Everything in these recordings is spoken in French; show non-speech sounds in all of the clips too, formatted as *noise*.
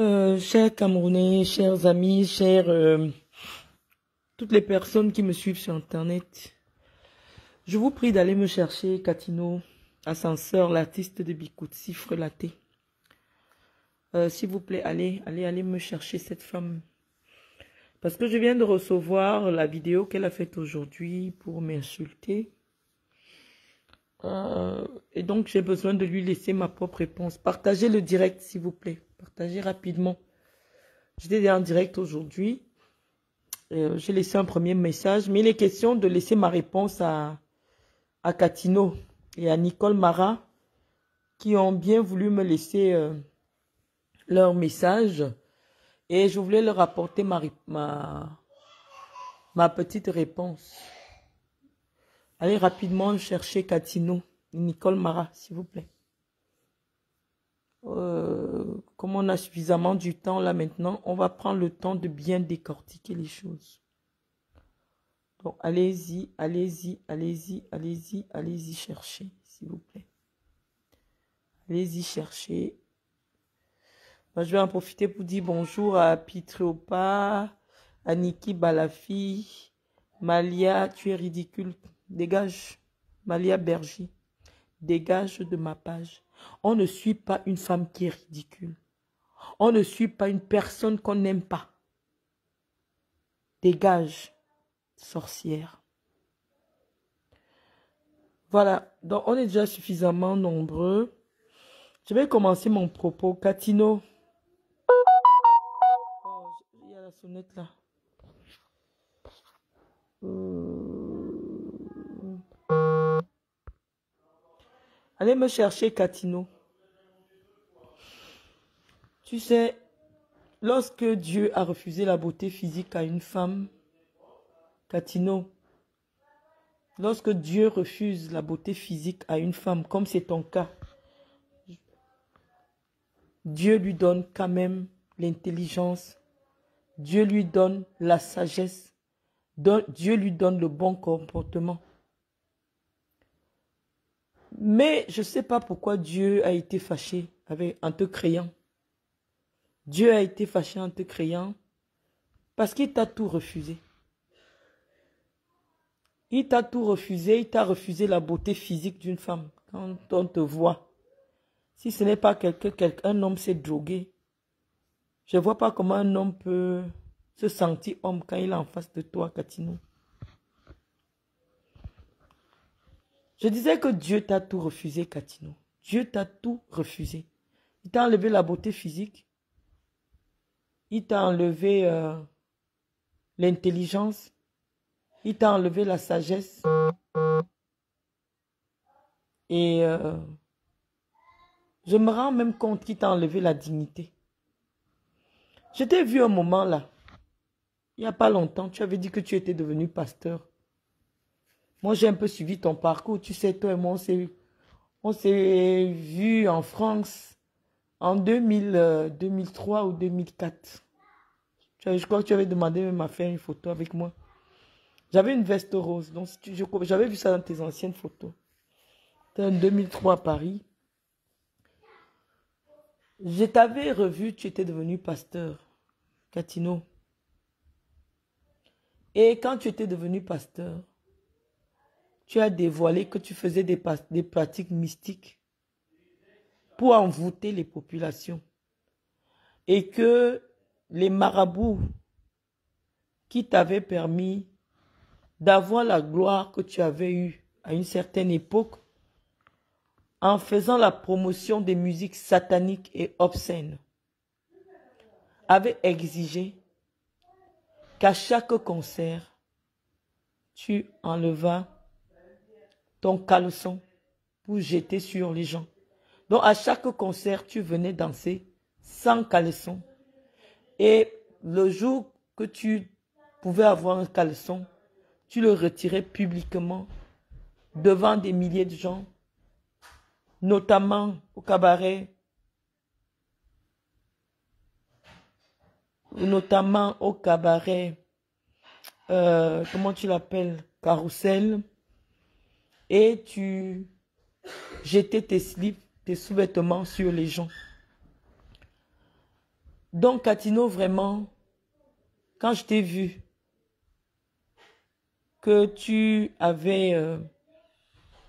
Euh, chers Camerounais, chers amis, chers euh, toutes les personnes qui me suivent sur Internet, je vous prie d'aller me chercher Catino, ascenseur, l'artiste de frelaté. Euh, S'il vous plaît, allez, allez, allez me chercher cette femme. Parce que je viens de recevoir la vidéo qu'elle a faite aujourd'hui pour m'insulter. Et donc, j'ai besoin de lui laisser ma propre réponse. Partagez le direct, s'il vous plaît. Partagez rapidement. J'étais en direct aujourd'hui. Euh, j'ai laissé un premier message, mais il est question de laisser ma réponse à, à Catino et à Nicole Marat qui ont bien voulu me laisser euh, leur message. Et je voulais leur apporter ma, ma, ma petite réponse. Allez rapidement chercher Catino Nicole Marat, s'il vous plaît. Euh, comme on a suffisamment du temps là maintenant, on va prendre le temps de bien décortiquer les choses. Donc allez-y, allez-y, allez-y, allez-y, allez-y chercher, s'il vous plaît. Allez-y chercher. Moi, je vais en profiter pour dire bonjour à Pitropa, à Niki Balafi, Malia, tu es ridicule. Dégage, Malia Berger. Dégage de ma page. On ne suit pas une femme qui est ridicule. On ne suit pas une personne qu'on n'aime pas. Dégage, sorcière. Voilà, donc on est déjà suffisamment nombreux. Je vais commencer mon propos. Catino. Oh, il y a la sonnette là. Allez me chercher Catino. Tu sais, lorsque Dieu a refusé la beauté physique à une femme, Catino, lorsque Dieu refuse la beauté physique à une femme, comme c'est ton cas, Dieu lui donne quand même l'intelligence, Dieu lui donne la sagesse, Dieu lui donne le bon comportement. Mais je ne sais pas pourquoi Dieu a été fâché en te créant. Dieu a été fâché en te créant parce qu'il t'a tout refusé. Il t'a tout refusé, il t'a refusé la beauté physique d'une femme quand on te voit. Si ce n'est pas quelqu'un, quelqu'un, homme s'est drogué. Je ne vois pas comment un homme peut se sentir homme quand il est en face de toi, Catino. Je disais que Dieu t'a tout refusé, Catino. Dieu t'a tout refusé. Il t'a enlevé la beauté physique. Il t'a enlevé euh, l'intelligence. Il t'a enlevé la sagesse. Et euh, je me rends même compte qu'il t'a enlevé la dignité. Je t'ai vu un moment là. Il n'y a pas longtemps, tu avais dit que tu étais devenu pasteur. Moi, j'ai un peu suivi ton parcours. Tu sais, toi et moi, on s'est vu en France en 2000, 2003 euh, ou 2004. Je crois que tu avais demandé même à faire une photo avec moi. J'avais une veste rose. Donc, j'avais vu ça dans tes anciennes photos. C'était en 2003 à Paris. Je t'avais revu, tu étais devenu pasteur, Catino. Et quand tu étais devenu pasteur, tu as dévoilé que tu faisais des, des pratiques mystiques pour envoûter les populations. Et que les marabouts qui t'avaient permis d'avoir la gloire que tu avais eue à une certaine époque, en faisant la promotion des musiques sataniques et obscènes, avaient exigé qu'à chaque concert, tu enlevas ton caleçon pour jeter sur les gens. Donc à chaque concert, tu venais danser sans caleçon. Et le jour que tu pouvais avoir un caleçon, tu le retirais publiquement devant des milliers de gens, notamment au cabaret, notamment au cabaret, euh, comment tu l'appelles, carrousel, et tu jetais tes slips, tes sous-vêtements sur les gens. Donc, Catino, vraiment, quand je t'ai vu, que tu avais euh,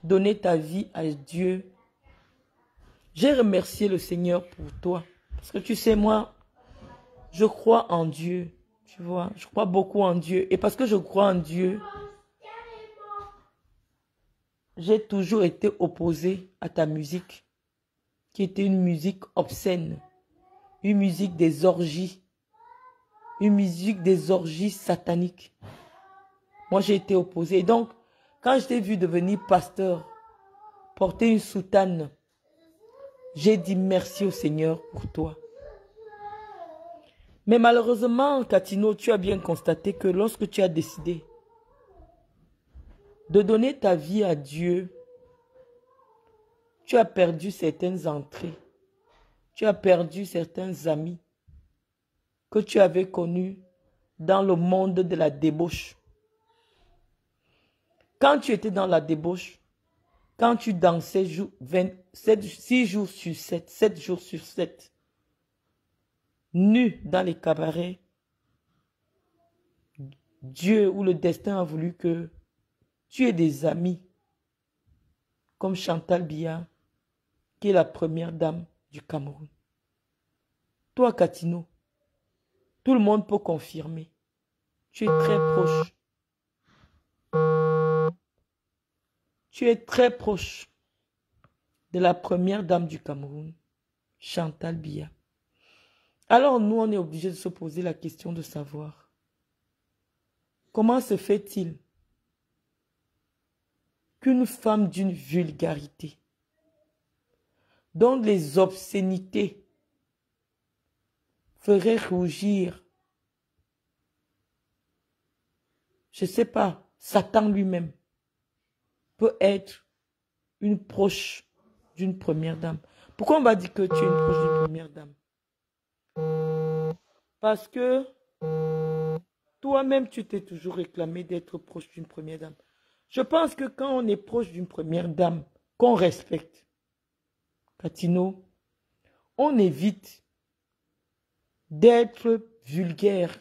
donné ta vie à Dieu, j'ai remercié le Seigneur pour toi. Parce que tu sais, moi, je crois en Dieu. Tu vois, je crois beaucoup en Dieu. Et parce que je crois en Dieu, j'ai toujours été opposé à ta musique, qui était une musique obscène, une musique des orgies, une musique des orgies sataniques. Moi, j'ai été opposé. Donc, quand je t'ai vu devenir pasteur, porter une soutane, j'ai dit merci au Seigneur pour toi. Mais malheureusement, Catino, tu as bien constaté que lorsque tu as décidé de donner ta vie à Dieu, tu as perdu certaines entrées, tu as perdu certains amis que tu avais connus dans le monde de la débauche. Quand tu étais dans la débauche, quand tu dansais 6 jours sur 7, 7 jours sur 7, nu dans les cabarets, Dieu ou le destin a voulu que tu es des amis comme Chantal Biya, qui est la première dame du Cameroun. Toi, Catino, tout le monde peut confirmer. Tu es très proche. Tu es très proche de la première dame du Cameroun, Chantal Biya. Alors nous, on est obligé de se poser la question de savoir comment se fait-il qu'une femme d'une vulgarité, dont les obscénités feraient rougir, je ne sais pas, Satan lui-même, peut être une proche d'une première dame. Pourquoi on va dire que tu es une proche d'une première dame? Parce que toi-même, tu t'es toujours réclamé d'être proche d'une première dame. Je pense que quand on est proche d'une première dame, qu'on respecte, On évite d'être vulgaire,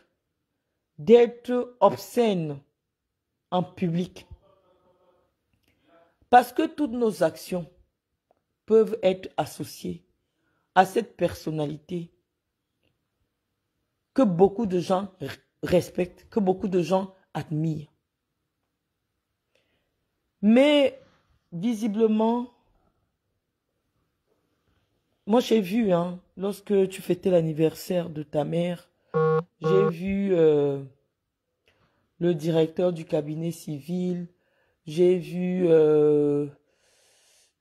d'être obscène en public. Parce que toutes nos actions peuvent être associées à cette personnalité que beaucoup de gens respectent, que beaucoup de gens admirent. Mais visiblement, moi j'ai vu, hein, lorsque tu fêtais l'anniversaire de ta mère, j'ai vu euh, le directeur du cabinet civil, j'ai vu, euh,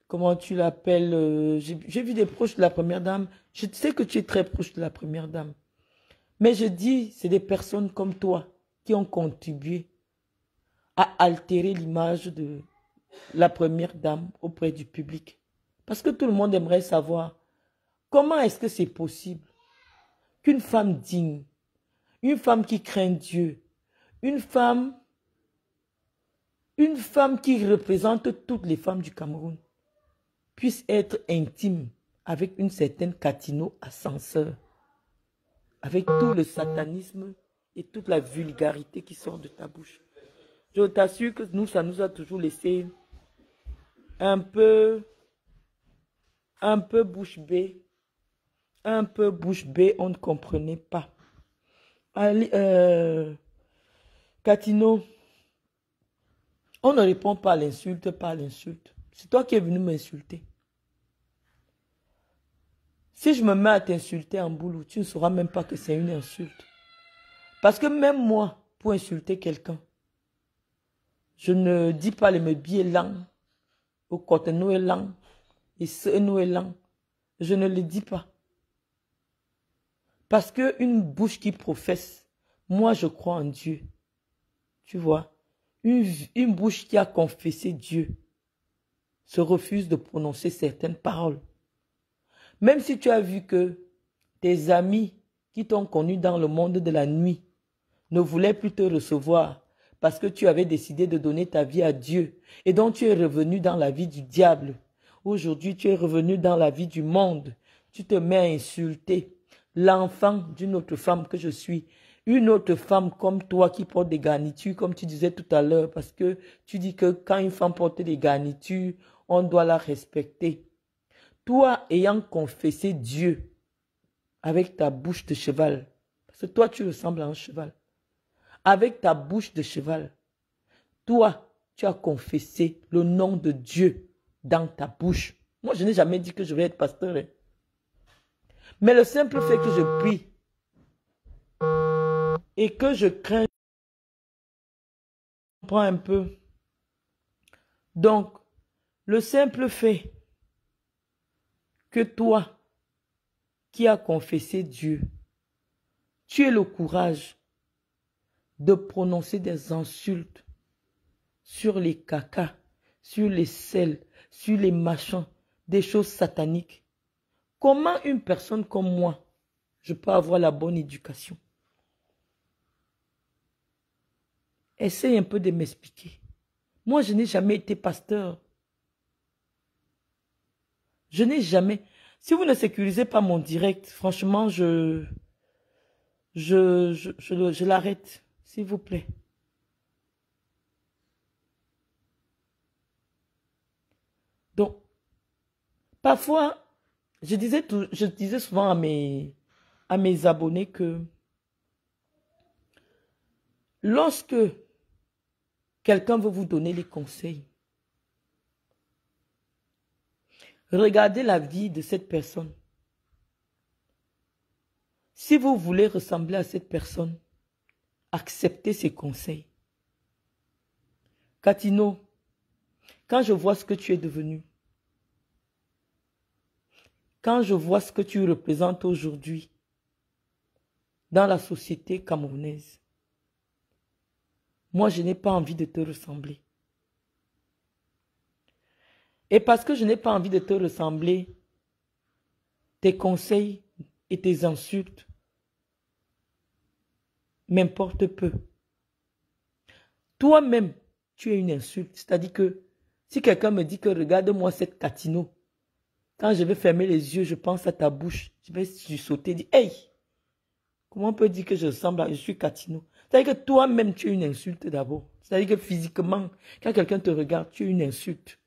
comment tu l'appelles, euh, j'ai vu des proches de la première dame. Je sais que tu es très proche de la première dame. Mais je dis, c'est des personnes comme toi qui ont contribué à altérer l'image de la première dame auprès du public. Parce que tout le monde aimerait savoir comment est-ce que c'est possible qu'une femme digne, une femme qui craint Dieu, une femme, une femme qui représente toutes les femmes du Cameroun, puisse être intime avec une certaine Catino ascenseur, avec tout le satanisme et toute la vulgarité qui sort de ta bouche. Je t'assure que nous, ça nous a toujours laissé un peu, un peu bouche bée, un peu bouche bée, on ne comprenait pas. Euh, Catino, on ne répond pas à l'insulte par l'insulte. C'est toi qui es venu m'insulter. Si je me mets à t'insulter en boulot, tu ne sauras même pas que c'est une insulte. Parce que même moi, pour insulter quelqu'un, je ne dis pas les billets langues, au côté nous est langue, et ce nous est. Je ne le dis pas. Parce que une bouche qui professe, moi je crois en Dieu. Tu vois, une, une bouche qui a confessé Dieu se refuse de prononcer certaines paroles. Même si tu as vu que tes amis qui t'ont connu dans le monde de la nuit ne voulaient plus te recevoir parce que tu avais décidé de donner ta vie à Dieu et donc tu es revenu dans la vie du diable. Aujourd'hui, tu es revenu dans la vie du monde. Tu te mets à insulter. L'enfant d'une autre femme que je suis. Une autre femme comme toi qui porte des garnitures, comme tu disais tout à l'heure, parce que tu dis que quand une femme porte des garnitures, on doit la respecter. Toi ayant confessé Dieu avec ta bouche de cheval, parce que toi tu ressembles à un cheval, avec ta bouche de cheval, toi tu as confessé le nom de Dieu dans ta bouche. Moi je n'ai jamais dit que je vais être pasteur. Hein. Mais le simple fait que je prie et que je crains, prends un peu. Donc, le simple fait que toi, qui as confessé Dieu, tu aies le courage de prononcer des insultes sur les cacas, sur les sels, sur les machins, des choses sataniques. Comment une personne comme moi, je peux avoir la bonne éducation? Essaye un peu de m'expliquer. Moi, je n'ai jamais été pasteur. Je n'ai jamais... Si vous ne sécurisez pas mon direct, franchement, je... Je, je, l'arrête, s'il vous plaît. Donc, parfois, je disais, tout, je disais souvent à mes, à mes abonnés que lorsque quelqu'un veut vous donner des conseils, regardez la vie de cette personne. Si vous voulez ressembler à cette personne, acceptez ses conseils. Catino, quand je vois ce que tu es devenu, quand je vois ce que tu représentes aujourd'hui dans la société camerounaise, moi, je n'ai pas envie de te ressembler. Et parce que je n'ai pas envie de te ressembler, tes conseils et tes insultes m'importent peu. Toi-même, tu es une insulte. C'est-à-dire que si quelqu'un me dit que regarde-moi cette catino, quand je vais fermer les yeux, je pense à ta bouche. Je vais sauter, dire, hey, comment on peut dire que je ressemble à, je suis Catino? C'est-à-dire que toi-même, tu es une insulte d'abord. C'est-à-dire que physiquement, quand quelqu'un te regarde, tu es une insulte.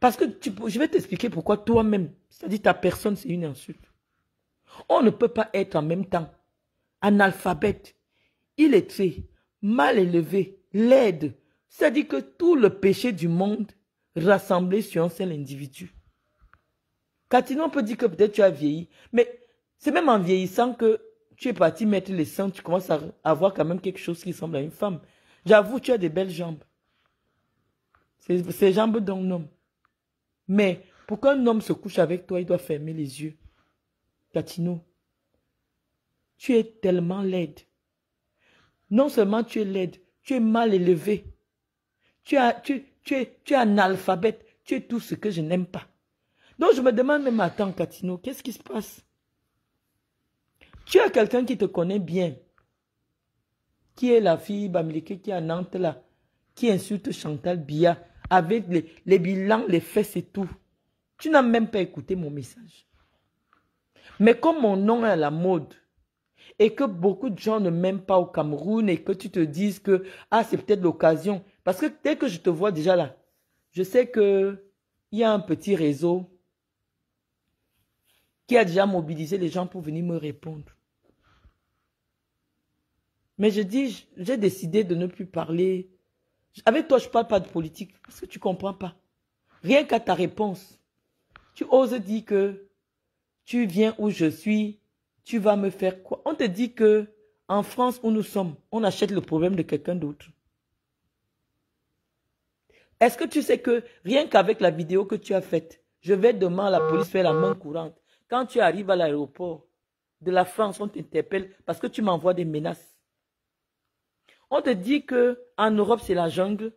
Parce que je vais t'expliquer pourquoi toi-même, c'est-à-dire ta personne, c'est une insulte. On ne peut pas être en même temps analphabète, illettré, mal élevé, laide. C'est-à-dire que tout le péché du monde rassemblé sur un seul individu. Catino peut dire que peut-être tu as vieilli, mais c'est même en vieillissant que tu es parti mettre les seins, tu commences à avoir quand même quelque chose qui ressemble à une femme. J'avoue, tu as des belles jambes. C'est jambes d'un homme. Mais pour qu'un homme se couche avec toi, il doit fermer les yeux? Catino, tu es tellement laide. Non seulement tu es laide, tu es mal élevé. Tu, tu, es, tu es analphabète. Tu es tout ce que je n'aime pas. Donc je me demande même, attends, Catino, qu'est-ce qui se passe? Tu as quelqu'un qui te connaît bien, qui est la fille Bamileke qui est à Nantes là, qui insulte Chantal Bia avec les, les bilans, les fesses et tout. Tu n'as même pas écouté mon message. Mais comme mon nom est à la mode, et que beaucoup de gens ne m'aiment pas au Cameroun, et que tu te dises que, ah, c'est peut-être l'occasion. Parce que dès que je te vois déjà là, je sais que il y a un petit réseau qui a déjà mobilisé les gens pour venir me répondre. Mais je dis, j'ai décidé de ne plus parler. Avec toi, je ne parle pas de politique parce que tu ne comprends pas. Rien qu'à ta réponse, tu oses dire que tu viens où je suis, tu vas me faire quoi? On te dit que en France où nous sommes, on achète le problème de quelqu'un d'autre. Est-ce que tu sais que rien qu'avec la vidéo que tu as faite, je vais demain à la police faire la main courante quand tu arrives à l'aéroport de la France, on t'interpelle parce que tu m'envoies des menaces. On te dit que en Europe, c'est la jungle.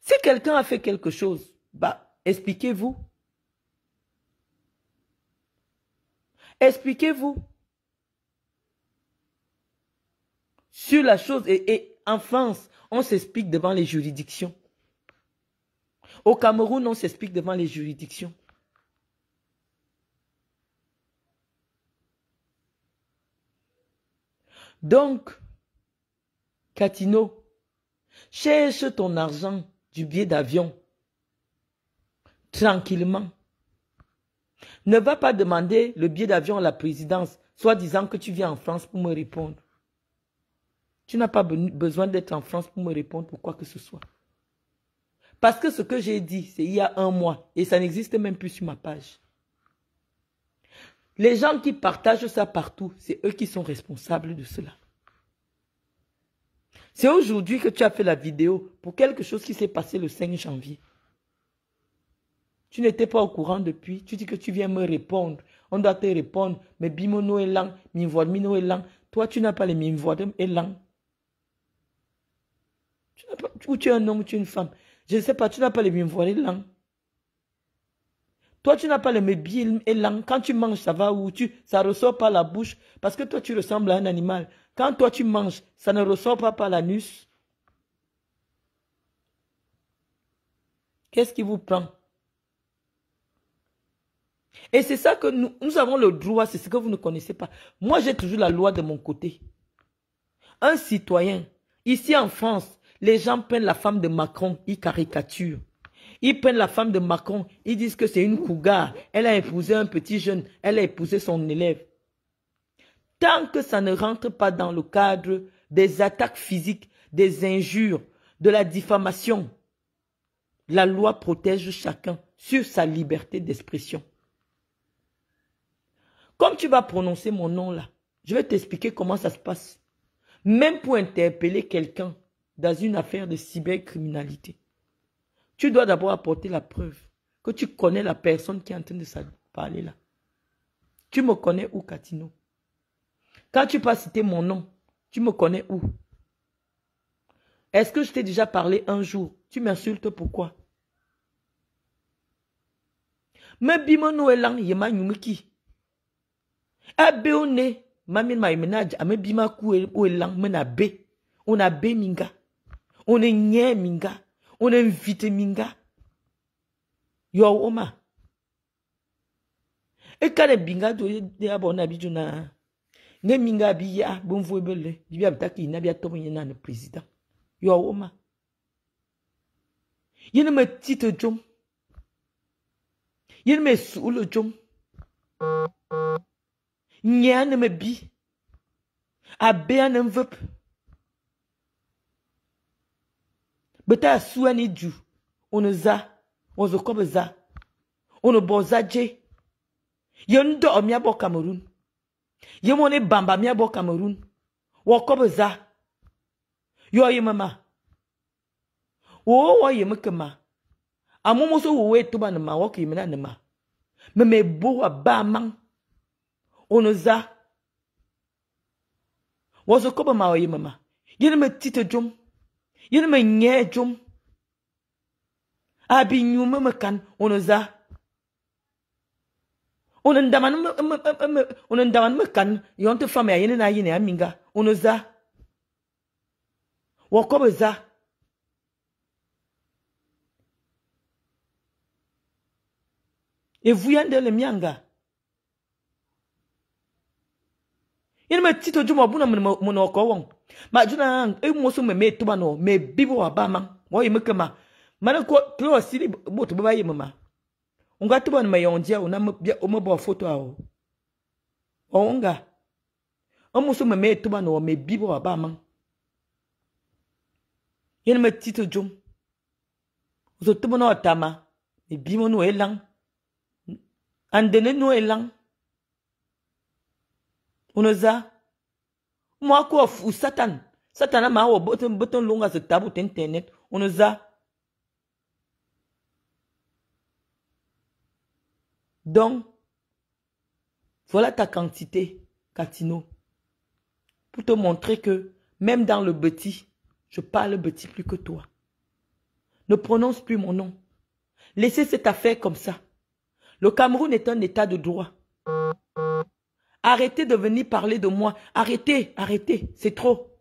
Si quelqu'un a fait quelque chose, bah, expliquez-vous. Expliquez-vous. Sur la chose, et, et en France, on s'explique devant les juridictions. Au Cameroun, on s'explique devant les juridictions. Donc, Catino, cherche ton argent du billet d'avion tranquillement. Ne va pas demander le billet d'avion à la présidence, soit disant que tu viens en France pour me répondre. Tu n'as pas besoin d'être en France pour me répondre pour quoi que ce soit. Parce que ce que j'ai dit, c'est il y a un mois et ça n'existe même plus sur ma page. Les gens qui partagent ça partout, c'est eux qui sont responsables de cela. C'est aujourd'hui que tu as fait la vidéo pour quelque chose qui s'est passé le 5 janvier. Tu n'étais pas au courant depuis. Tu dis que tu viens me répondre. On doit te répondre. Mais bimono est lent. Mino est lent. Toi, tu n'as pas les mimvoidem est lent. Tu ou tu es un homme ou tu es une femme. Je ne sais pas, tu n'as pas les mimvoidem lent. Toi, tu n'as pas les mébiles lent. Quand tu manges, ça va où tu, ça ressort par la bouche. Parce que toi, tu ressembles à un animal. Quand toi, tu manges, ça ne ressort pas par l'anus. Qu'est-ce qui vous prend? Et c'est ça que nous, avons le droit, c'est ce que vous ne connaissez pas. Moi, j'ai toujours la loi de mon côté. Un citoyen, ici en France, les gens prennent la femme de Macron, ils caricaturent. Ils prennent la femme de Macron, ils disent que c'est une cougar. Elle a épousé un petit jeune, elle a épousé son élève. Tant que ça ne rentre pas dans le cadre des attaques physiques, des injures, de la diffamation, la loi protège chacun sur sa liberté d'expression. Comme tu vas prononcer mon nom là, je vais t'expliquer comment ça se passe. Même pour interpeller quelqu'un dans une affaire de cybercriminalité, tu dois d'abord apporter la preuve que tu connais la personne qui est en train de parler là. Tu me connais où, Catino? Quand tu pas citer mon nom, tu me connais où? Est-ce que je t'ai déjà parlé un jour? Tu m'insultes pourquoi? Mais yema mamin ma imenaj ame bima ku o elang mena be ona be minga. Ona nye minga ona invite minga. Yo oma e kare binga do de abo na biju na ne minga bi ya bonfu ebele bi bia mtaki na bia to na ne president yo oma yene me tite jom yene me su lo jom nyɛ ne me bi a bea ne gbeta su ani du ono za. Ozo kobe za. Ono bo za je. Ye ndo o miabo cameroon. Ye mo ne bamba miabo cameroon. Wo kobe za. Yo ye mama wo wo ye mkema amomo so wo we tuba na ma. Wo ke mina na ma. Me bo wa ba man ono za. Wozo kobe ma wo ye mama ye me metite jom. Yini me nye jum. Abi nyu me me kan ono e za. Ono e ndaman me, me, me, me, ono e ndaman me kan yon te fame ya na yini ya. Ono za. Wakobe za. evuyande le mianga yene metito juma buna mun mun okowon majuna emuso me me tuma no me bibo abama wo yeme kema mana ko klo sili boto baba yeme ma. Unga tuma no me yonje una me bia o mo bo foto a o. Unga emuso me me tuma no me bibo abama yene me tito jom. Uzo tuma no tama me bimo no elang andene no elang unoza mwako fu satan. Satan ma boton boton longa se tabu internet. Unoza donc voilà ta quantité Catino pour te montrer que même dans le petit je parle petit plus que toi. Ne prononce plus mon nom. Laissez cette affaire comme ça. Le Cameroun est un état de droit Arrêtez de venir parler de moi. Arrêtez, arrêtez, c'est trop.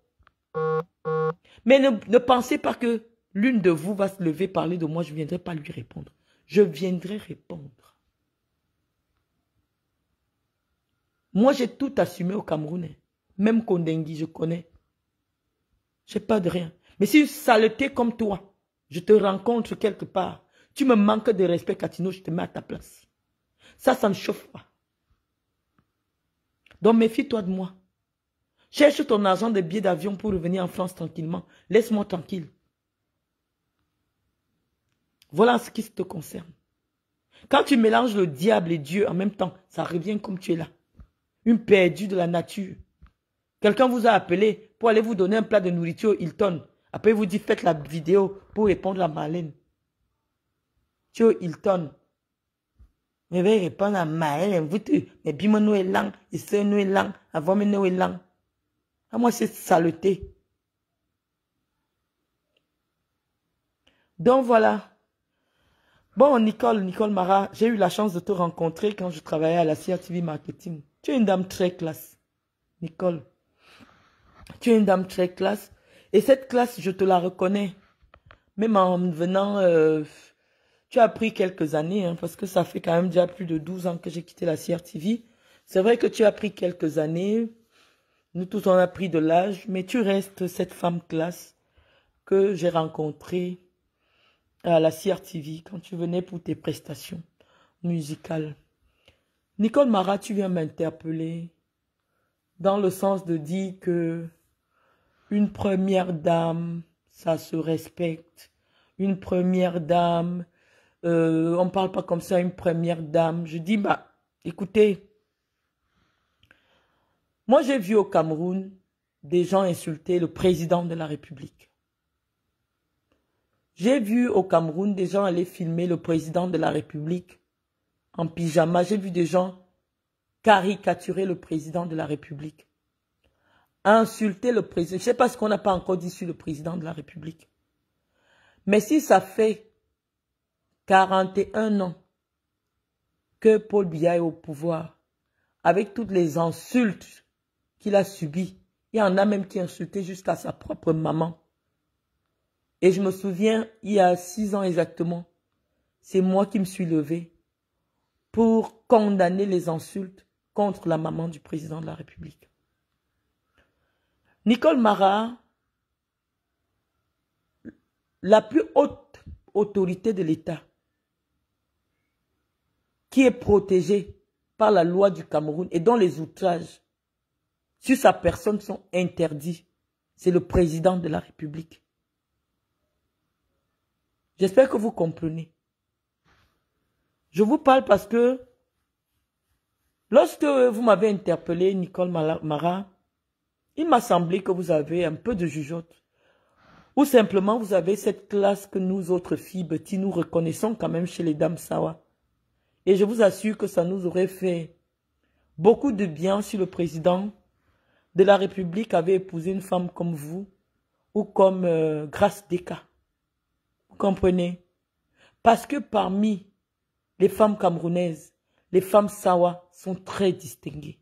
Mais ne, pensez pas que l'une de vous va se lever parler de moi, je ne viendrai pas lui répondre. Je viendrai répondre. Moi, j'ai tout assumé au Cameroun. Même Kondengui, je connais. Je pas de rien. Mais si saleté comme toi, je te rencontre quelque part, tu me manques de respect, Katino, je te mets à ta place. Ça, ça ne chauffe pas. Donc méfie-toi de moi. Cherche ton argent de billet d'avion pour revenir en France tranquillement. Laisse-moi tranquille. Voilà ce qui te concerne. Quand tu mélanges le diable et Dieu en même temps, ça revient comme tu es là. Une perdue de la nature. Quelqu'un vous a appelé pour aller vous donner un plat de nourriture Hilton. Après, vous dit faites la vidéo pour répondre à Marlène. Tu Hilton. Mais vais répondre à Marlène. Vous mais bima nous est lang, et c'est nous est lang, avant nous est lang. À moi, c'est saleté. Donc voilà. Bon, Nicole, Nicole Mara, j'ai eu la chance de te rencontrer quand je travaillais à la CRTV Marketing. Tu es une dame très classe, Nicole. Tu es une dame très classe. Et cette classe, je te la reconnais. Même en venant, euh, tu as pris quelques années, hein, parce que ça fait quand même déjà plus de 12 ans que j'ai quitté la CRTV. C'est vrai que tu as pris quelques années. Nous tous, on a pris de l'âge. Mais tu restes cette femme classe que j'ai rencontrée à la CRTV quand tu venais pour tes prestations musicales. Nicole Marat, tu viens m'interpeller dans le sens de dire que une première dame, ça se respecte. Une première dame, euh, on ne parle pas comme ça, une première dame. Je dis, bah, écoutez, moi j'ai vu au Cameroun des gens insulter le président de la République. J'ai vu au Cameroun des gens aller filmer le président de la République en pyjama. J'ai vu des gens caricaturer le président de la République. Insulter le président. Je ne sais pas ce qu'on n'a pas encore dit sur le président de la République. Mais si ça fait 41 ans que Paul Biya est au pouvoir, avec toutes les insultes qu'il a subies, il y en a même qui insulté jusqu'à sa propre maman. Et je me souviens, il y a six ans exactement, c'est moi qui me suis levé pour condamner les insultes contre la maman du président de la République. Nicole Marat, la plus haute autorité de l'État, qui est protégée par la loi du Cameroun et dont les outrages sur sa personne sont interdits, c'est le président de la République. J'espère que vous comprenez. Je vous parle parce que lorsque vous m'avez interpellé, Nicole Mara, il m'a semblé que vous avez un peu de jugeote. Ou simplement vous avez cette classe que nous autres filles petits nous reconnaissons quand même chez les dames Sawa. Et je vous assure que ça nous aurait fait beaucoup de bien si le président de la République avait épousé une femme comme vous ou comme euh, Grâce Deka comprenez? Parce que parmi les femmes camerounaises, les femmes sawa sont très distinguées.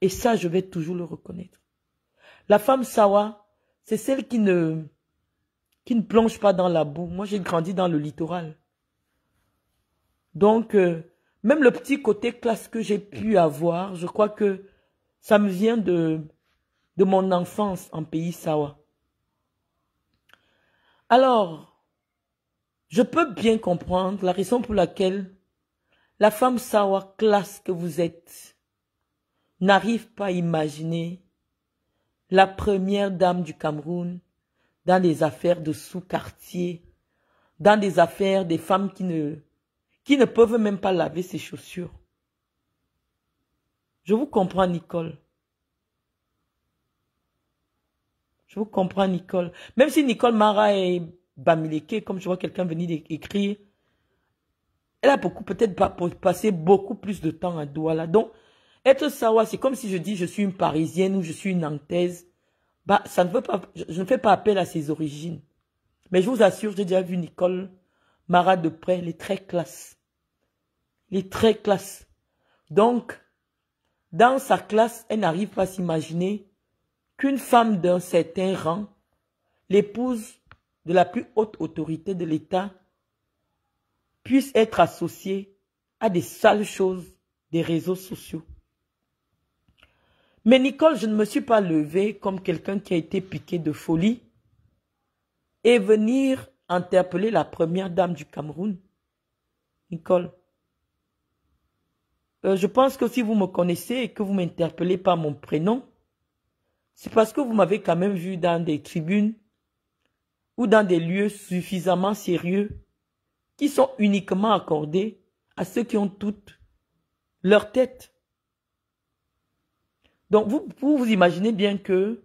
Et ça, je vais toujours le reconnaître. La femme sawa, c'est celle qui ne, qui ne plonge pas dans la boue. Moi, j'ai grandi dans le littoral. Donc, euh, même le petit côté classe que j'ai pu avoir, je crois que ça me vient de, de mon enfance en pays sawa. Alors, je peux bien comprendre la raison pour laquelle la femme sawa classe que vous êtes n'arrive pas à imaginer la première dame du Cameroun dans des affaires de sous-quartier, dans des affaires des femmes qui ne, qui ne peuvent même pas laver ses chaussures. Je vous comprends, Nicole. Je vous comprends, Nicole. Même si Nicole Mara est Bamileke, comme je vois quelqu'un venir écrire, elle a beaucoup, peut-être passé beaucoup plus de temps à Douala. Donc, être Sawa, c'est comme si je dis je suis une Parisienne ou je suis une Nantaise. Bah, ça ne veut pas, je ne fais pas appel à ses origines. Mais je vous assure, j'ai déjà vu Nicole Marat de près, est très classe. Elle est très classe. Donc, dans sa classe, elle n'arrive pas à s'imaginer qu'une femme d'un certain rang l'épouse de la plus haute autorité de l'État puisse être associé à des sales choses des réseaux sociaux. Mais Nicole, je ne me suis pas levée comme quelqu'un qui a été piqué de folie et venir interpeller la première dame du Cameroun. Nicole, euh, je pense que si vous me connaissez et que vous m'interpellez par mon prénom, c'est parce que vous m'avez quand même vu dans des tribunes ou dans des lieux suffisamment sérieux qui sont uniquement accordés à ceux qui ont toutes leur tête. Donc vous, vous, imaginez bien que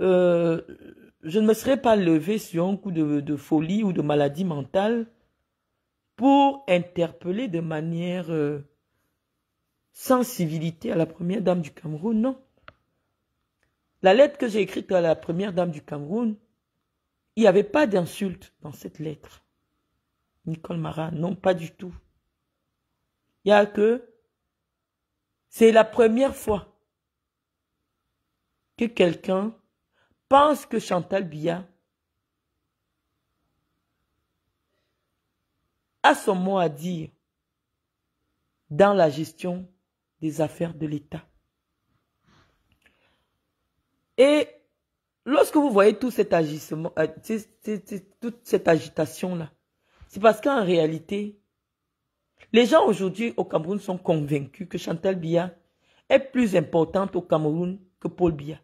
euh, je ne me serais pas levé sur un coup de, folie ou de maladie mentale pour interpeller de manière euh, sans civilité à la première dame du Cameroun, non. La lettre que j'ai écrite à la première dame du Cameroun, il n'y avait pas d'insulte dans cette lettre. Nicole Marat, non, pas du tout. Il y a que c'est la première fois que quelqu'un pense que Chantal Biya a son mot à dire dans la gestion des affaires de l'État. Et lorsque vous voyez tout cet agissement, euh, toute cette agitation-là, c'est parce qu'en réalité, les gens aujourd'hui au Cameroun sont convaincus que Chantal Biya est plus importante au Cameroun que Paul Biya.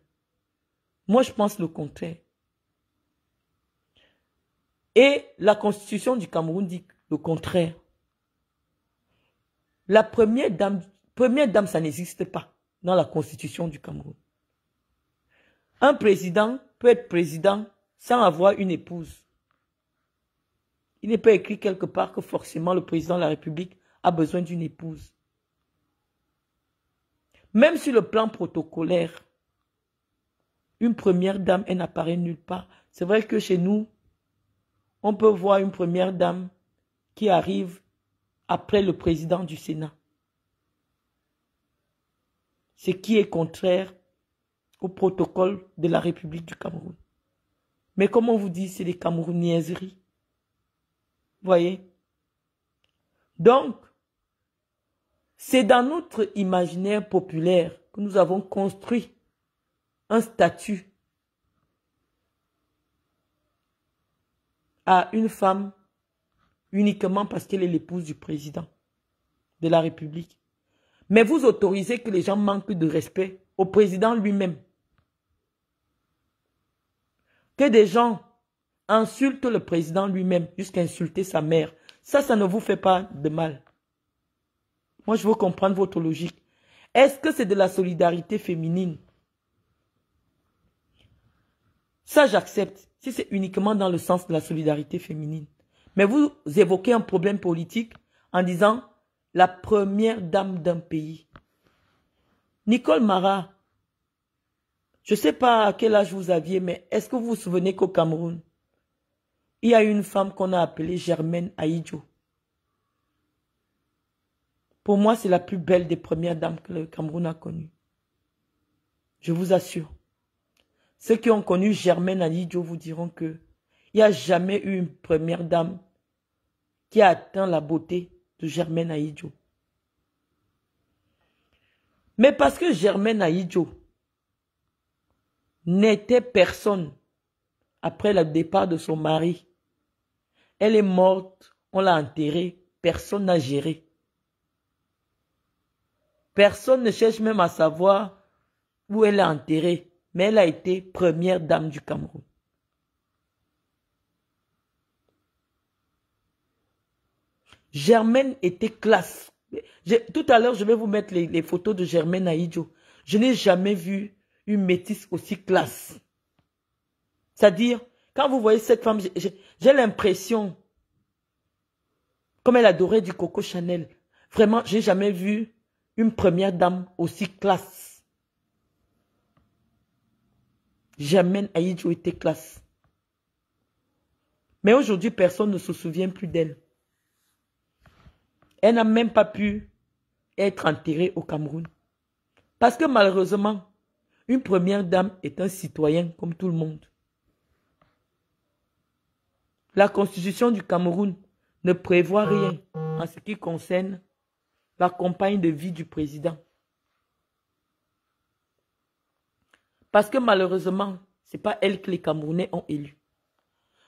Moi, je pense le contraire. Et la constitution du Cameroun dit le contraire. La première dame, première dame, ça n'existe pas dans la constitution du Cameroun. Un président peut être président sans avoir une épouse. Il n'est pas écrit quelque part que forcément le président de la République a besoin d'une épouse. Même sur le plan protocolaire, une première dame, elle n'apparaît nulle part. C'est vrai que chez nous, on peut voir une première dame qui arrive après le président du Sénat. Ce qui est contraire au protocole de la République du Cameroun. Mais comme on vous dit, c'est des Camerouniaiseries? Voyez? Donc, c'est dans notre imaginaire populaire que nous avons construit un statut à une femme uniquement parce qu'elle est l'épouse du président de la République. Mais vous autorisez que les gens manquent de respect au président lui-même. Que des gens insultent le président lui-même jusqu'à insulter sa mère. Ça, ça ne vous fait pas de mal. Moi, je veux comprendre votre logique. Est-ce que c'est de la solidarité féminine Ça, j'accepte. Si c'est uniquement dans le sens de la solidarité féminine. Mais vous évoquez un problème politique en disant la première dame d'un pays. Nicole Marat, je ne sais pas à quel âge vous aviez, mais est-ce que vous vous souvenez qu'au Cameroun, il y a une femme qu'on a appelée Germaine Aïdjo? Pour moi, c'est la plus belle des premières dames que le Cameroun a connues. Je vous assure. Ceux qui ont connu Germaine Aïdjo vous diront que il n'y a jamais eu une première dame qui a atteint la beauté de Germaine Aïdjo. Mais parce que Germaine Aïdjo n'était personne après le départ de son mari, elle est morte, on l'a enterrée, personne n'a géré. Personne ne cherche même à savoir où elle est enterrée, mais elle a été première dame du Cameroun. Germaine était classe. tout à l'heure, je vais vous mettre les, photos de Germaine Aïdjo. Je n'ai jamais vu une métisse aussi classe. C'est-à-dire, quand vous voyez cette femme, j'ai l'impression, comme elle adorait du Coco Chanel, vraiment, j'ai jamais vu une première dame aussi classe. Germaine Aïdjo était classe. Mais aujourd'hui, personne ne se souvient plus d'elle. Elle n'a même pas pu être enterrée au Cameroun. Parce que malheureusement, une première dame est un citoyen comme tout le monde. La constitution du Cameroun ne prévoit rien en ce qui concerne la compagne de vie du président. Parce que malheureusement, ce n'est pas elle que les Camerounais ont élu.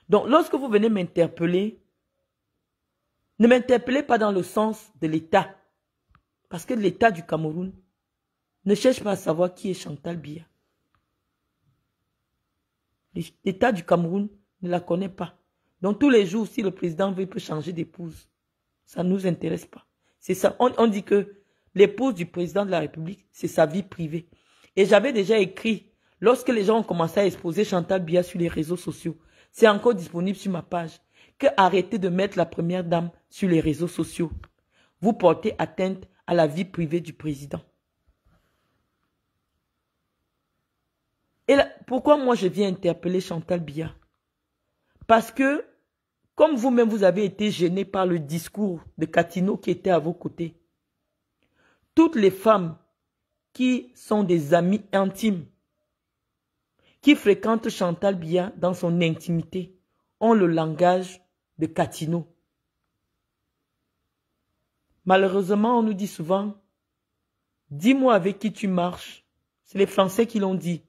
Donc, lorsque vous venez m'interpeller, ne m'interpellez pas dans le sens de l'État. Parce que l'État du Cameroun ne cherche pas à savoir qui est Chantal Biya. L'État du Cameroun ne la connaît pas. Donc tous les jours, si le président veut, peut changer d'épouse. Ça ne nous intéresse pas. C'est ça. On, dit que l'épouse du président de la République, c'est sa vie privée. Et j'avais déjà écrit, lorsque les gens ont commencé à exposer Chantal Biya sur les réseaux sociaux, c'est encore disponible sur ma page, que arrêtez de mettre la première dame sur les réseaux sociaux. Vous portez atteinte à la vie privée du président. Et pourquoi moi je viens interpeller Chantal Biya Parce que, comme vous-même vous avez été gêné par le discours de Catino qui était à vos côtés, toutes les femmes qui sont des amies intimes, qui fréquentent Chantal Biya dans son intimité, ont le langage de Catino. Malheureusement, on nous dit souvent, dis-moi avec qui tu marches. C'est les Français qui l'ont dit.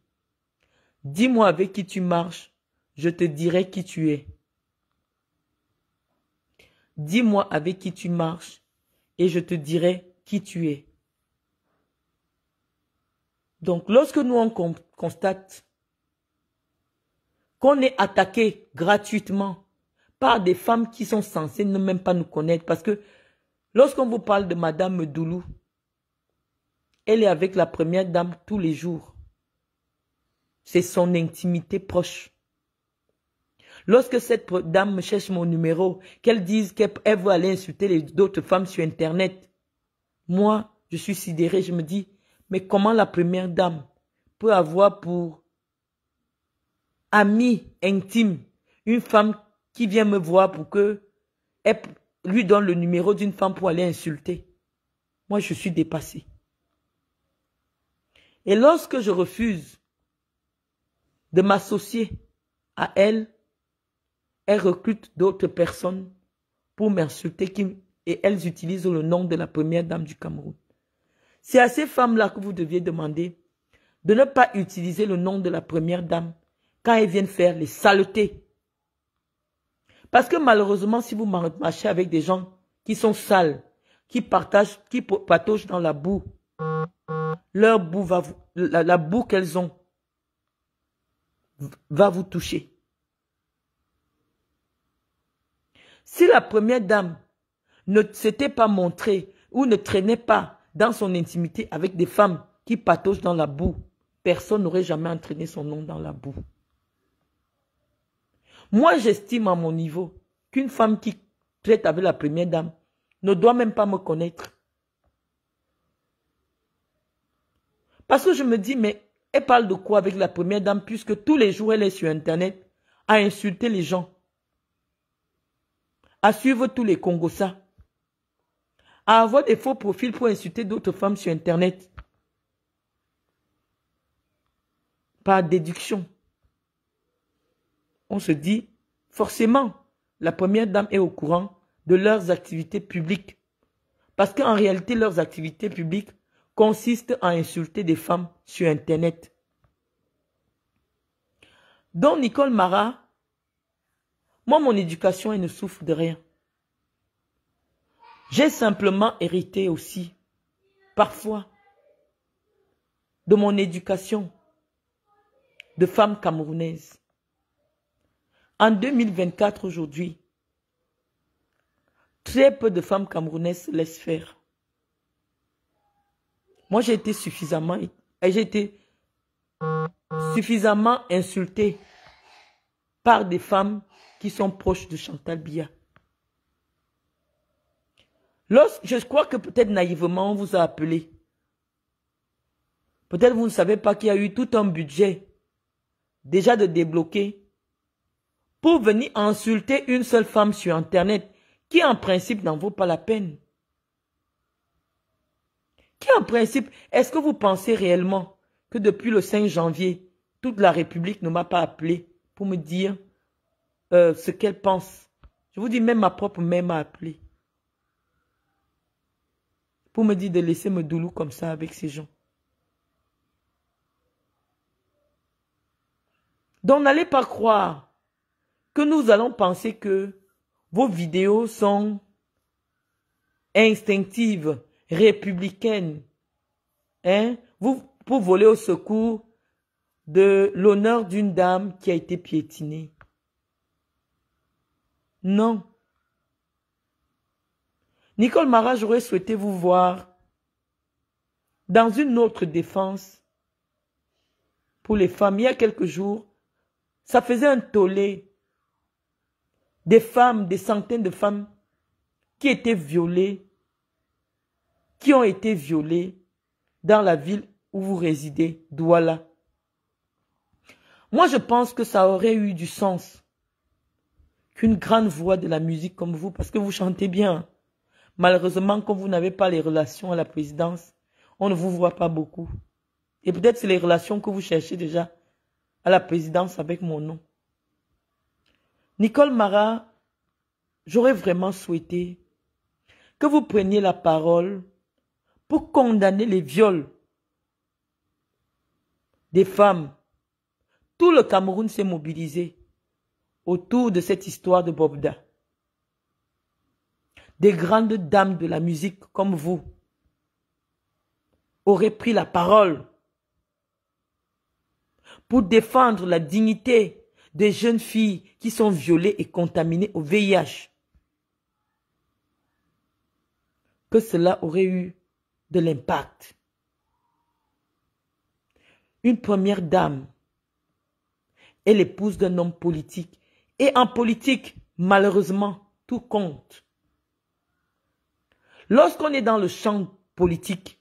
Dis-moi avec qui tu marches, je te dirai qui tu es. Dis-moi avec qui tu marches et je te dirai qui tu es. Donc lorsque nous on constate qu'on est attaqué gratuitement par des femmes qui sont censées ne même pas nous connaître, parce que lorsqu'on vous parle de Madame Doulou, elle est avec la première dame tous les jours. C'est son intimité proche. Lorsque cette dame me cherche mon numéro, qu'elle dise qu'elle veut aller insulter les autres femmes sur Internet, moi, je suis sidéré, je me dis, mais comment la première dame peut avoir pour amie intime une femme qui vient me voir pour que elle lui donne le numéro d'une femme pour aller insulter. Moi, je suis dépassé. Et lorsque je refuse de m'associer à elle, elle recrute d'autres personnes pour m'insulter et elles utilisent le nom de la première dame du Cameroun. C'est à ces femmes-là que vous deviez demander de ne pas utiliser le nom de la première dame quand elles viennent faire les saletés. Parce que malheureusement, si vous marchez avec des gens qui sont sales, qui partagent, qui patauchent dans la boue, leur boue va vous, la boue qu'elles ont va vous toucher. Si la première dame ne s'était pas montrée ou ne traînait pas dans son intimité avec des femmes qui patauchent dans la boue, personne n'aurait jamais entraîné son nom dans la boue. Moi, j'estime à mon niveau qu'une femme qui traite avec la première dame ne doit même pas me connaître. Parce que je me dis, mais elle parle de quoi avec la première dame puisque tous les jours elle est sur Internet à insulter les gens, à suivre tous les Congossas, à avoir des faux profils pour insulter d'autres femmes sur Internet. Par déduction. On se dit, forcément, la première dame est au courant de leurs activités publiques. Parce qu'en réalité, leurs activités publiques consiste à insulter des femmes sur Internet. Donc Nicole Marat, moi mon éducation elle ne souffre de rien. J'ai simplement hérité aussi, parfois, de mon éducation de femme camerounaise. En 2024 aujourd'hui, très peu de femmes camerounaises se laissent faire. Moi, j'ai été suffisamment, j'ai été suffisamment insultée par des femmes qui sont proches de Chantal Biya. je crois que peut-être naïvement, on vous a appelé. Peut-être vous ne savez pas qu'il y a eu tout un budget déjà de débloquer pour venir insulter une seule femme sur Internet qui en principe n'en vaut pas la peine. Qui en principe, est-ce que vous pensez réellement que depuis le 5 janvier, toute la République ne m'a pas appelé pour me dire euh, ce qu'elle pense? Je vous dis, même ma propre mère m'a appelé. Pour me dire de laisser me doulou comme ça avec ces gens. Donc n'allez pas croire que nous allons penser que vos vidéos sont instinctives, républicaines. Hein? Vous, pour voler au secours de l'honneur d'une dame qui a été piétinée. Non. Nicole Marat, j'aurais souhaité vous voir dans une autre défense pour les femmes. Il y a quelques jours, ça faisait un tollé des femmes, des centaines de femmes qui étaient violées, qui ont été violées dans la ville où vous résidez, Douala. Moi, je pense que ça aurait eu du sens qu'une grande voix de la musique comme vous, parce que vous chantez bien. Malheureusement, comme vous n'avez pas les relations à la présidence, on ne vous voit pas beaucoup. Et peut-être c'est les relations que vous cherchez déjà à la présidence avec mon nom. Nicole Marat, j'aurais vraiment souhaité que vous preniez la parole pour condamner les viols des femmes. Tout le Cameroun s'est mobilisé autour de cette histoire de Bobda. Des grandes dames de la musique comme vous auraient pris la parole pour défendre la dignité des jeunes filles qui sont violées et contaminées au VIH. Que cela aurait eu de l'impact. Une première dame est l'épouse d'un homme politique. Et en politique, malheureusement, tout compte. Lorsqu'on est dans le champ politique,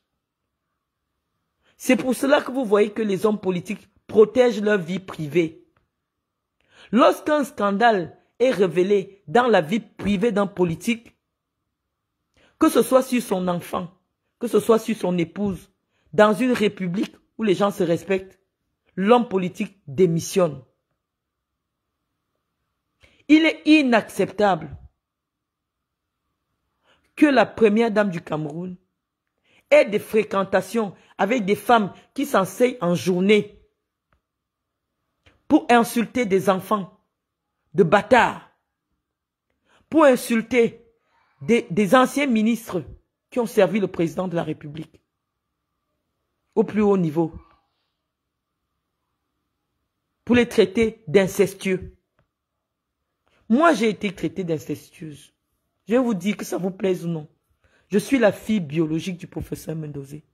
c'est pour cela que vous voyez que les hommes politiques protègent leur vie privée. Lorsqu'un scandale est révélé dans la vie privée d'un politique, que ce soit sur son enfant, que ce soit sur son épouse, dans une république où les gens se respectent, l'homme politique démissionne. Il est inacceptable que la première dame du Cameroun ait des fréquentations avec des femmes qui s'enseignent en journée pour insulter des enfants de bâtards, pour insulter des, anciens ministres qui ont servi le président de la République au plus haut niveau pour les traiter d'incestueux. Moi, j'ai été traitée d'incestueuse. Je vais vous dire que ça vous plaise ou non. Je suis la fille biologique du professeur Mendozé.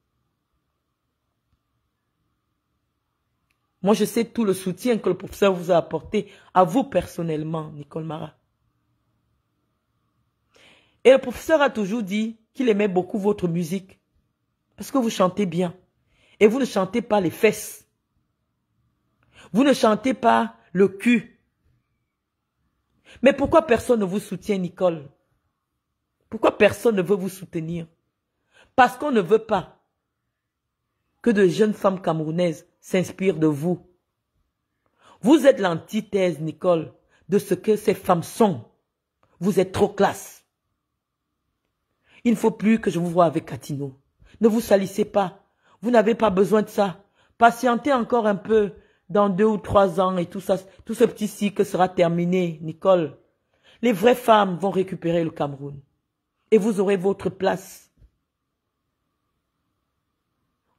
Moi, je sais tout le soutien que le professeur vous a apporté à vous personnellement, Nicole Marat. Et le professeur a toujours dit qu'il aimait beaucoup votre musique. Parce que vous chantez bien. Et vous ne chantez pas les fesses. Vous ne chantez pas le cul. Mais pourquoi personne ne vous soutient, Nicole? Pourquoi personne ne veut vous soutenir? Parce qu'on ne veut pas que de jeunes femmes camerounaises s'inspirent de vous. Vous êtes l'antithèse, Nicole, de ce que ces femmes sont. Vous êtes trop classe. Il ne faut plus que je vous voie avec Catino. Ne vous salissez pas. Vous n'avez pas besoin de ça. Patientez encore un peu dans deux ou trois ans et tout tout ce petit cycle sera terminé, Nicole. Les vraies femmes vont récupérer le Cameroun. Et vous aurez votre place.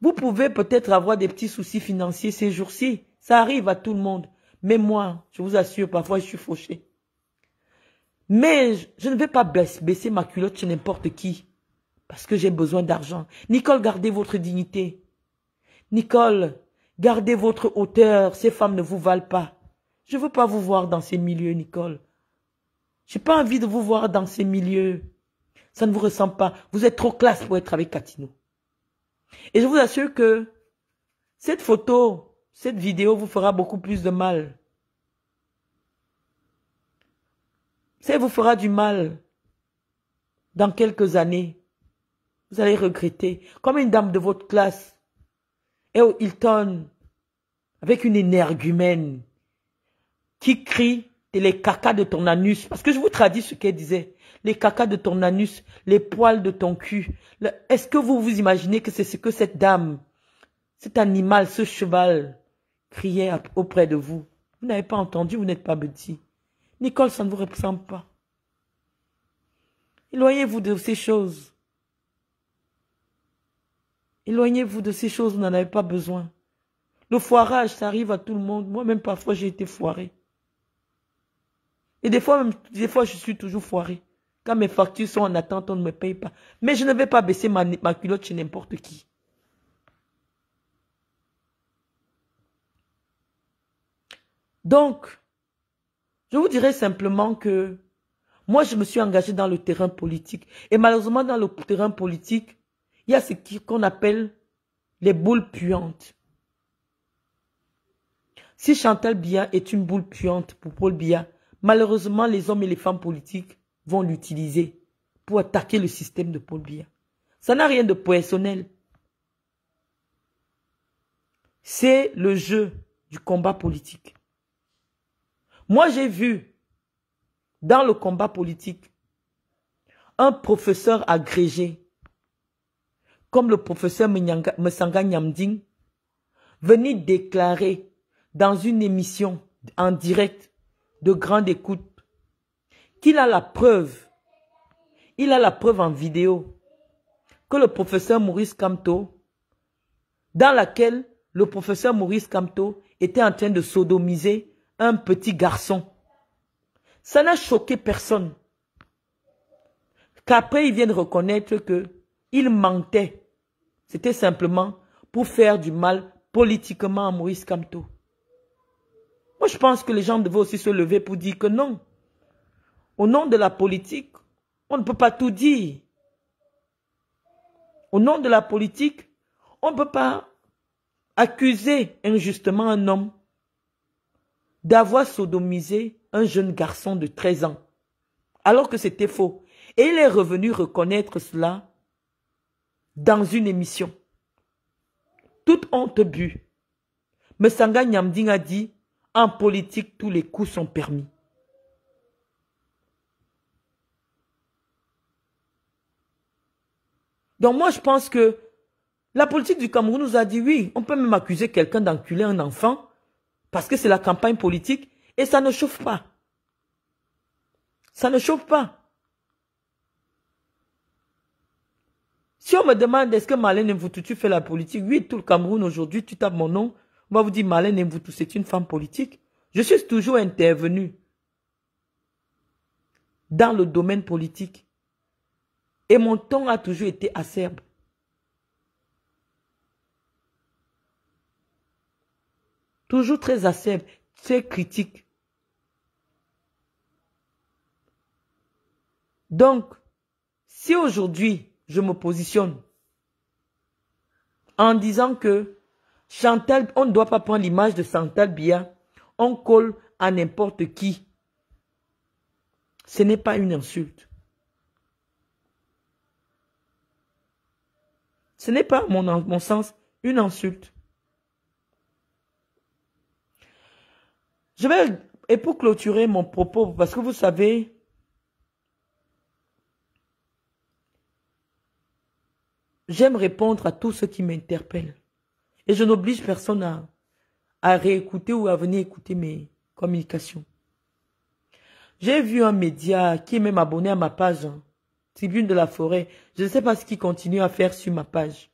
Vous pouvez peut-être avoir des petits soucis financiers ces jours-ci. Ça arrive à tout le monde. Mais moi, je vous assure, parfois je suis fauché. Mais je ne vais pas baisser ma culotte chez n'importe qui. Parce que j'ai besoin d'argent. Nicole, gardez votre dignité. Nicole, gardez votre hauteur. Ces femmes ne vous valent pas. Je ne veux pas vous voir dans ces milieux, Nicole. J'ai pas envie de vous voir dans ces milieux. Ça ne vous ressemble pas. Vous êtes trop classe pour être avec Catino. Et je vous assure que cette photo, cette vidéo vous fera beaucoup plus de mal. Ça vous fera du mal dans quelques années. Vous allez regretter. Comme une dame de votre classe. Et au Hilton, avec une énergumène qui crie les cacas de ton anus. Parce que je vous traduis ce qu'elle disait. Les cacas de ton anus, les poils de ton cul. Est-ce que vous vous imaginez que c'est ce que cette dame, cet animal, ce cheval criait auprès de vous? Vous n'avez pas entendu, vous n'êtes pas petit. Nicole, ça ne vous représente pas. Éloignez-vous de ces choses. Éloignez-vous de ces choses, vous n'en avez pas besoin. Le foirage, ça arrive à tout le monde. Moi-même, parfois, j'ai été foiré. Et des fois, même, des fois, je suis toujours foiré. Quand mes factures sont en attente, on ne me paye pas. Mais je ne vais pas baisser ma, culotte chez n'importe qui. Donc, je vous dirais simplement que moi, je me suis engagé dans le terrain politique. Et malheureusement, dans le terrain politique, il y a ce qu'on appelle les boules puantes. Si Chantal Biya est une boule puante pour Paul Biya, malheureusement, les hommes et les femmes politiques vont l'utiliser pour attaquer le système de Paul Biya. Ça n'a rien de personnel. C'est le jeu du combat politique. Moi, j'ai vu dans le combat politique, un professeur agrégé, comme le professeur Msanga Nyamding, venir déclarer dans une émission en direct de grande écoute qu'il a la preuve, il a la preuve en vidéo que le professeur Maurice Camto, dans laquelle le professeur Maurice Camto était en train de sodomiser un petit garçon ça n'a choqué personne. Qu'après, ils viennent reconnaître que il mentait. C'était simplement pour faire du mal politiquement à Maurice Camteau. Moi, je pense que les gens devaient aussi se lever pour dire que non. Au nom de la politique, on ne peut pas tout dire. Au nom de la politique, on ne peut pas accuser injustement un homme d'avoir sodomisé un jeune garçon de 13 ans, alors que c'était faux. Et il est revenu reconnaître cela dans une émission. Toute honte but. Mais Sanga Nyamding a dit, en politique, tous les coups sont permis. Donc moi, je pense que la politique du Cameroun nous a dit, oui, on peut même accuser quelqu'un d'enculer un enfant, parce que c'est la campagne politique, et ça ne chauffe pas. Ça ne chauffe pas. Si on me demande est-ce que Malène Mvoutou, tu fais la politique, oui, tout le Cameroun aujourd'hui, tu tapes mon nom, on va vous dire Malène Mvoutou, c'est une femme politique. Je suis toujours intervenu dans le domaine politique. Et mon ton a toujours été acerbe. Toujours très acerbe, très critique. Donc, si aujourd'hui, je me positionne en disant que Chantal, on ne doit pas prendre l'image de Chantal Bia, on colle à n'importe qui. Ce n'est pas une insulte. Ce n'est pas, mon, mon sens, une insulte. Je vais, et pour clôturer mon propos, parce que vous savez, J'aime répondre à tous ceux qui m'interpellent. Et je n'oblige personne à, à réécouter ou à venir écouter mes communications. J'ai vu un média qui est même abonné à ma page, hein, Tribune de la Forêt. Je ne sais pas ce qu'il continue à faire sur ma page.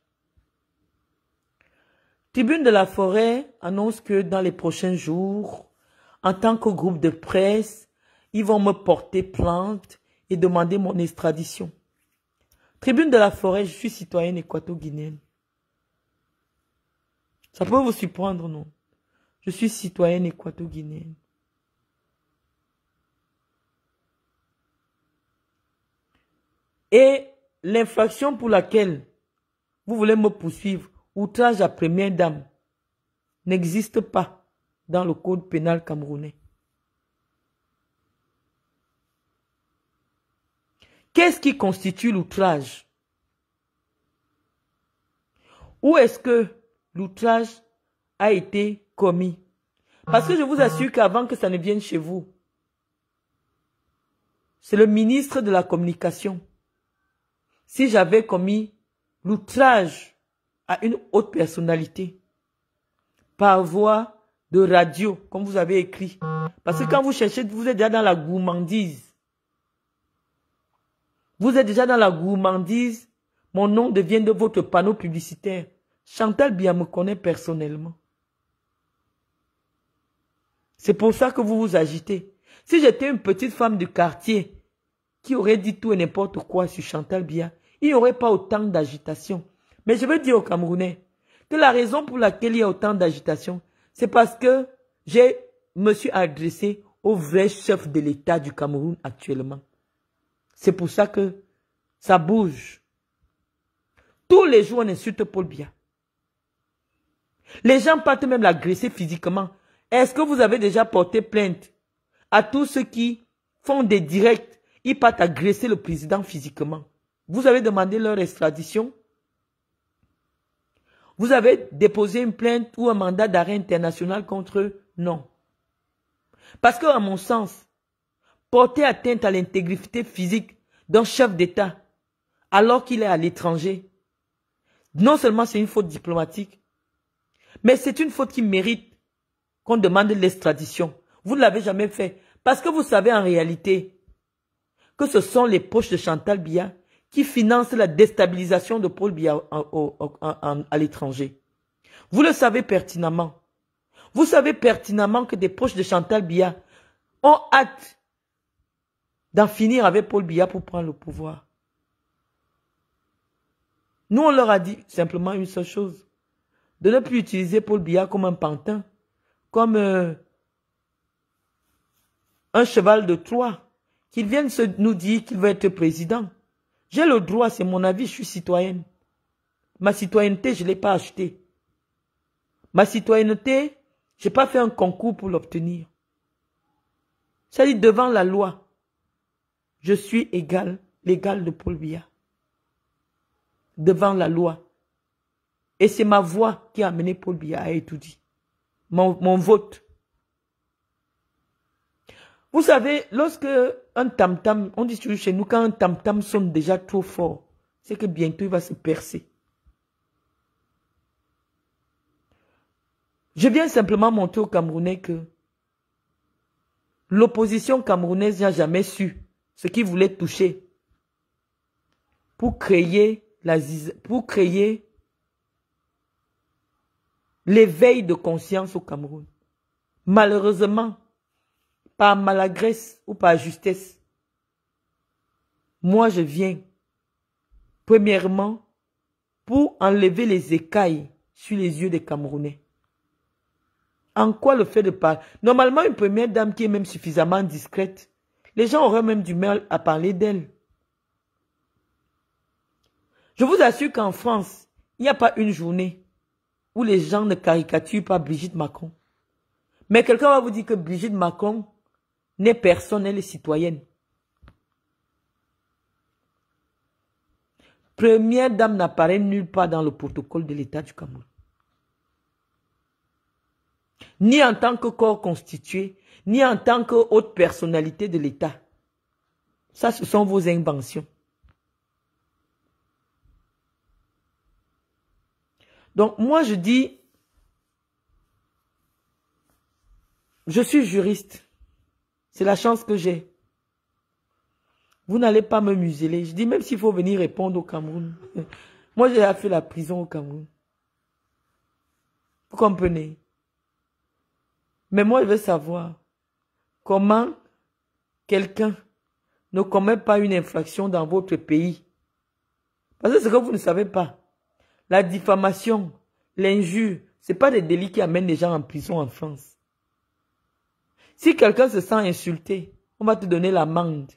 Tribune de la Forêt annonce que dans les prochains jours, en tant que groupe de presse, ils vont me porter plainte et demander mon extradition. Tribune de la forêt, je suis citoyenne équato-guinéenne. Ça peut vous surprendre, non? Je suis citoyenne équato-guinéenne. Et l'infraction pour laquelle vous voulez me poursuivre, outrage à première dame, n'existe pas dans le code pénal camerounais. Qu'est-ce qui constitue l'outrage? Où est-ce que l'outrage a été commis? Parce que je vous assure qu'avant que ça ne vienne chez vous, c'est le ministre de la Communication. Si j'avais commis l'outrage à une haute personnalité par voie de radio, comme vous avez écrit. Parce que quand vous cherchez, vous êtes déjà dans la gourmandise. Vous êtes déjà dans la gourmandise. Mon nom devient de votre panneau publicitaire. Chantal bien me connaît personnellement. C'est pour ça que vous vous agitez. Si j'étais une petite femme du quartier qui aurait dit tout et n'importe quoi sur Chantal Bia, il n'y aurait pas autant d'agitation. Mais je veux dire aux Camerounais que la raison pour laquelle il y a autant d'agitation, c'est parce que je me suis adressé au vrai chef de l'État du Cameroun actuellement. C'est pour ça que ça bouge. Tous les jours, on insulte Paul Bia. Les gens partent même l'agresser physiquement. Est-ce que vous avez déjà porté plainte à tous ceux qui font des directs? Ils partent agresser le président physiquement. Vous avez demandé leur extradition Vous avez déposé une plainte ou un mandat d'arrêt international contre eux Non. Parce que, à mon sens, porter atteinte à l'intégrité physique d'un chef d'État alors qu'il est à l'étranger, non seulement c'est une faute diplomatique, mais c'est une faute qui mérite qu'on demande l'extradition. Vous ne l'avez jamais fait. Parce que vous savez en réalité que ce sont les poches de Chantal Biya qui financent la déstabilisation de Paul Biya à l'étranger. Vous le savez pertinemment. Vous savez pertinemment que des poches de Chantal Biya ont hâte d'en finir avec Paul Biya pour prendre le pouvoir. Nous, on leur a dit simplement une seule chose. De ne plus utiliser Paul Biya comme un pantin, comme euh, un cheval de Troie, qu'il vienne se, nous dire qu'il veut être président. J'ai le droit, c'est mon avis, je suis citoyenne. Ma citoyenneté, je ne l'ai pas achetée. Ma citoyenneté, je n'ai pas fait un concours pour l'obtenir. Dit devant la loi, je suis égal, l'égal de Paul Biya. Devant la loi. Et c'est ma voix qui a amené Paul Biya à étudier. Mon, mon vote. Vous savez, lorsque un tam-tam, on dit toujours chez nous, quand un tam-tam sonne déjà trop fort, c'est que bientôt il va se percer. Je viens simplement montrer aux Camerounais que l'opposition camerounaise n'a jamais su ce qu'il voulait toucher pour créer pour créer l'éveil de conscience au Cameroun. Malheureusement, par malagresse ou par justesse, moi je viens, premièrement, pour enlever les écailles sur les yeux des Camerounais. En quoi le fait de parler Normalement, une première dame qui est même suffisamment discrète, les gens auraient même du mal à parler d'elle. Je vous assure qu'en France, il n'y a pas une journée où les gens ne caricaturent pas Brigitte Macron. Mais quelqu'un va vous dire que Brigitte Macron n'est personne, elle est citoyenne. Première dame n'apparaît nulle part dans le protocole de l'État du Cameroun ni en tant que corps constitué, ni en tant que haute personnalité de l'État. Ça, ce sont vos inventions. Donc, moi, je dis, je suis juriste. C'est la chance que j'ai. Vous n'allez pas me museler. Je dis, même s'il faut venir répondre au Cameroun. *laughs* Moi, j'ai fait la prison au Cameroun. Vous comprenez? Mais moi, je veux savoir comment quelqu'un ne commet pas une infraction dans votre pays. Parce que ce que vous ne savez pas, la diffamation, l'injure, ce pas des délits qui amènent les gens en prison en France. Si quelqu'un se sent insulté, on va te donner l'amende.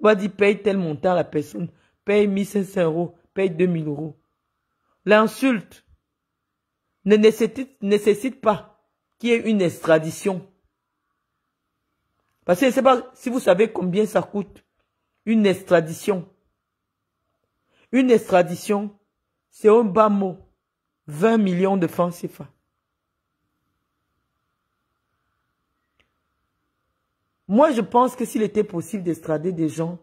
On va dire paye tel montant à la personne, paye 1500 euros, paye 2000 euros. L'insulte ne nécessite, pas qui est une extradition. Parce que je ne sais pas si vous savez combien ça coûte une extradition. Une extradition, c'est un bas mot. 20 millions de francs CFA. Moi, je pense que s'il était possible d'extrader des gens,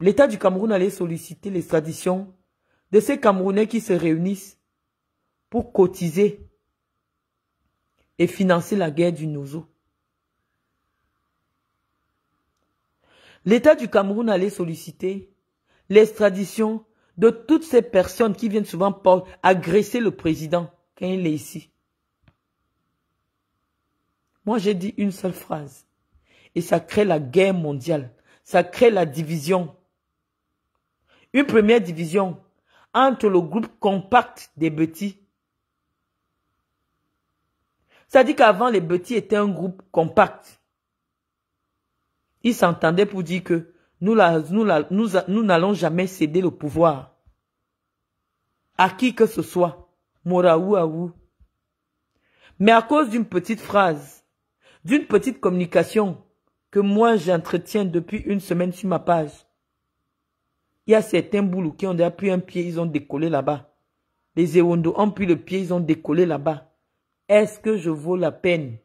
l'État du Cameroun allait solliciter l'extradition de ces Camerounais qui se réunissent pour cotiser et financer la guerre du Nozo. L'État du Cameroun allait solliciter l'extradition de toutes ces personnes qui viennent souvent agresser le président quand il est ici. Moi, j'ai dit une seule phrase. Et ça crée la guerre mondiale. Ça crée la division. Une première division entre le groupe compact des petits. Ça dit qu'avant, les petits étaient un groupe compact. Ils s'entendaient pour dire que nous n'allons jamais céder le pouvoir à qui que ce soit, Moraou Aou. Mais à cause d'une petite phrase, d'une petite communication que moi j'entretiens depuis une semaine sur ma page, il y a certains boulous qui ont déjà pris un pied, ils ont décollé là-bas. Les Ewondo ont pris le pied, ils ont décollé là-bas. Est-ce que je vaux la peine?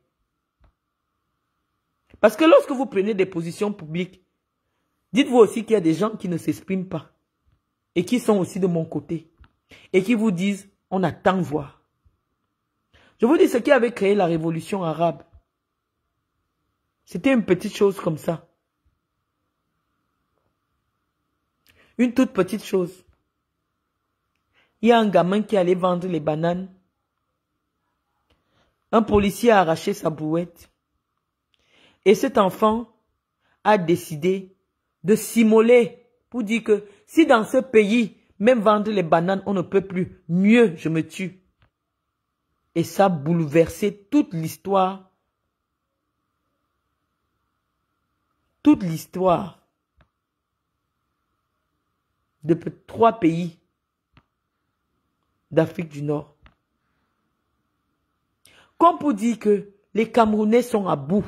Parce que lorsque vous prenez des positions publiques, dites-vous aussi qu'il y a des gens qui ne s'expriment pas et qui sont aussi de mon côté et qui vous disent on attend voir. Je vous dis ce qui avait créé la révolution arabe. C'était une petite chose comme ça. Une toute petite chose. Il y a un gamin qui allait vendre les bananes. Un policier a arraché sa brouette. Et cet enfant a décidé de s'immoler pour dire que si dans ce pays, même vendre les bananes, on ne peut plus, mieux je me tue. Et ça a bouleversé toute l'histoire. Toute l'histoire de trois pays d'Afrique du Nord. Comme pour dire que les Camerounais sont à bout.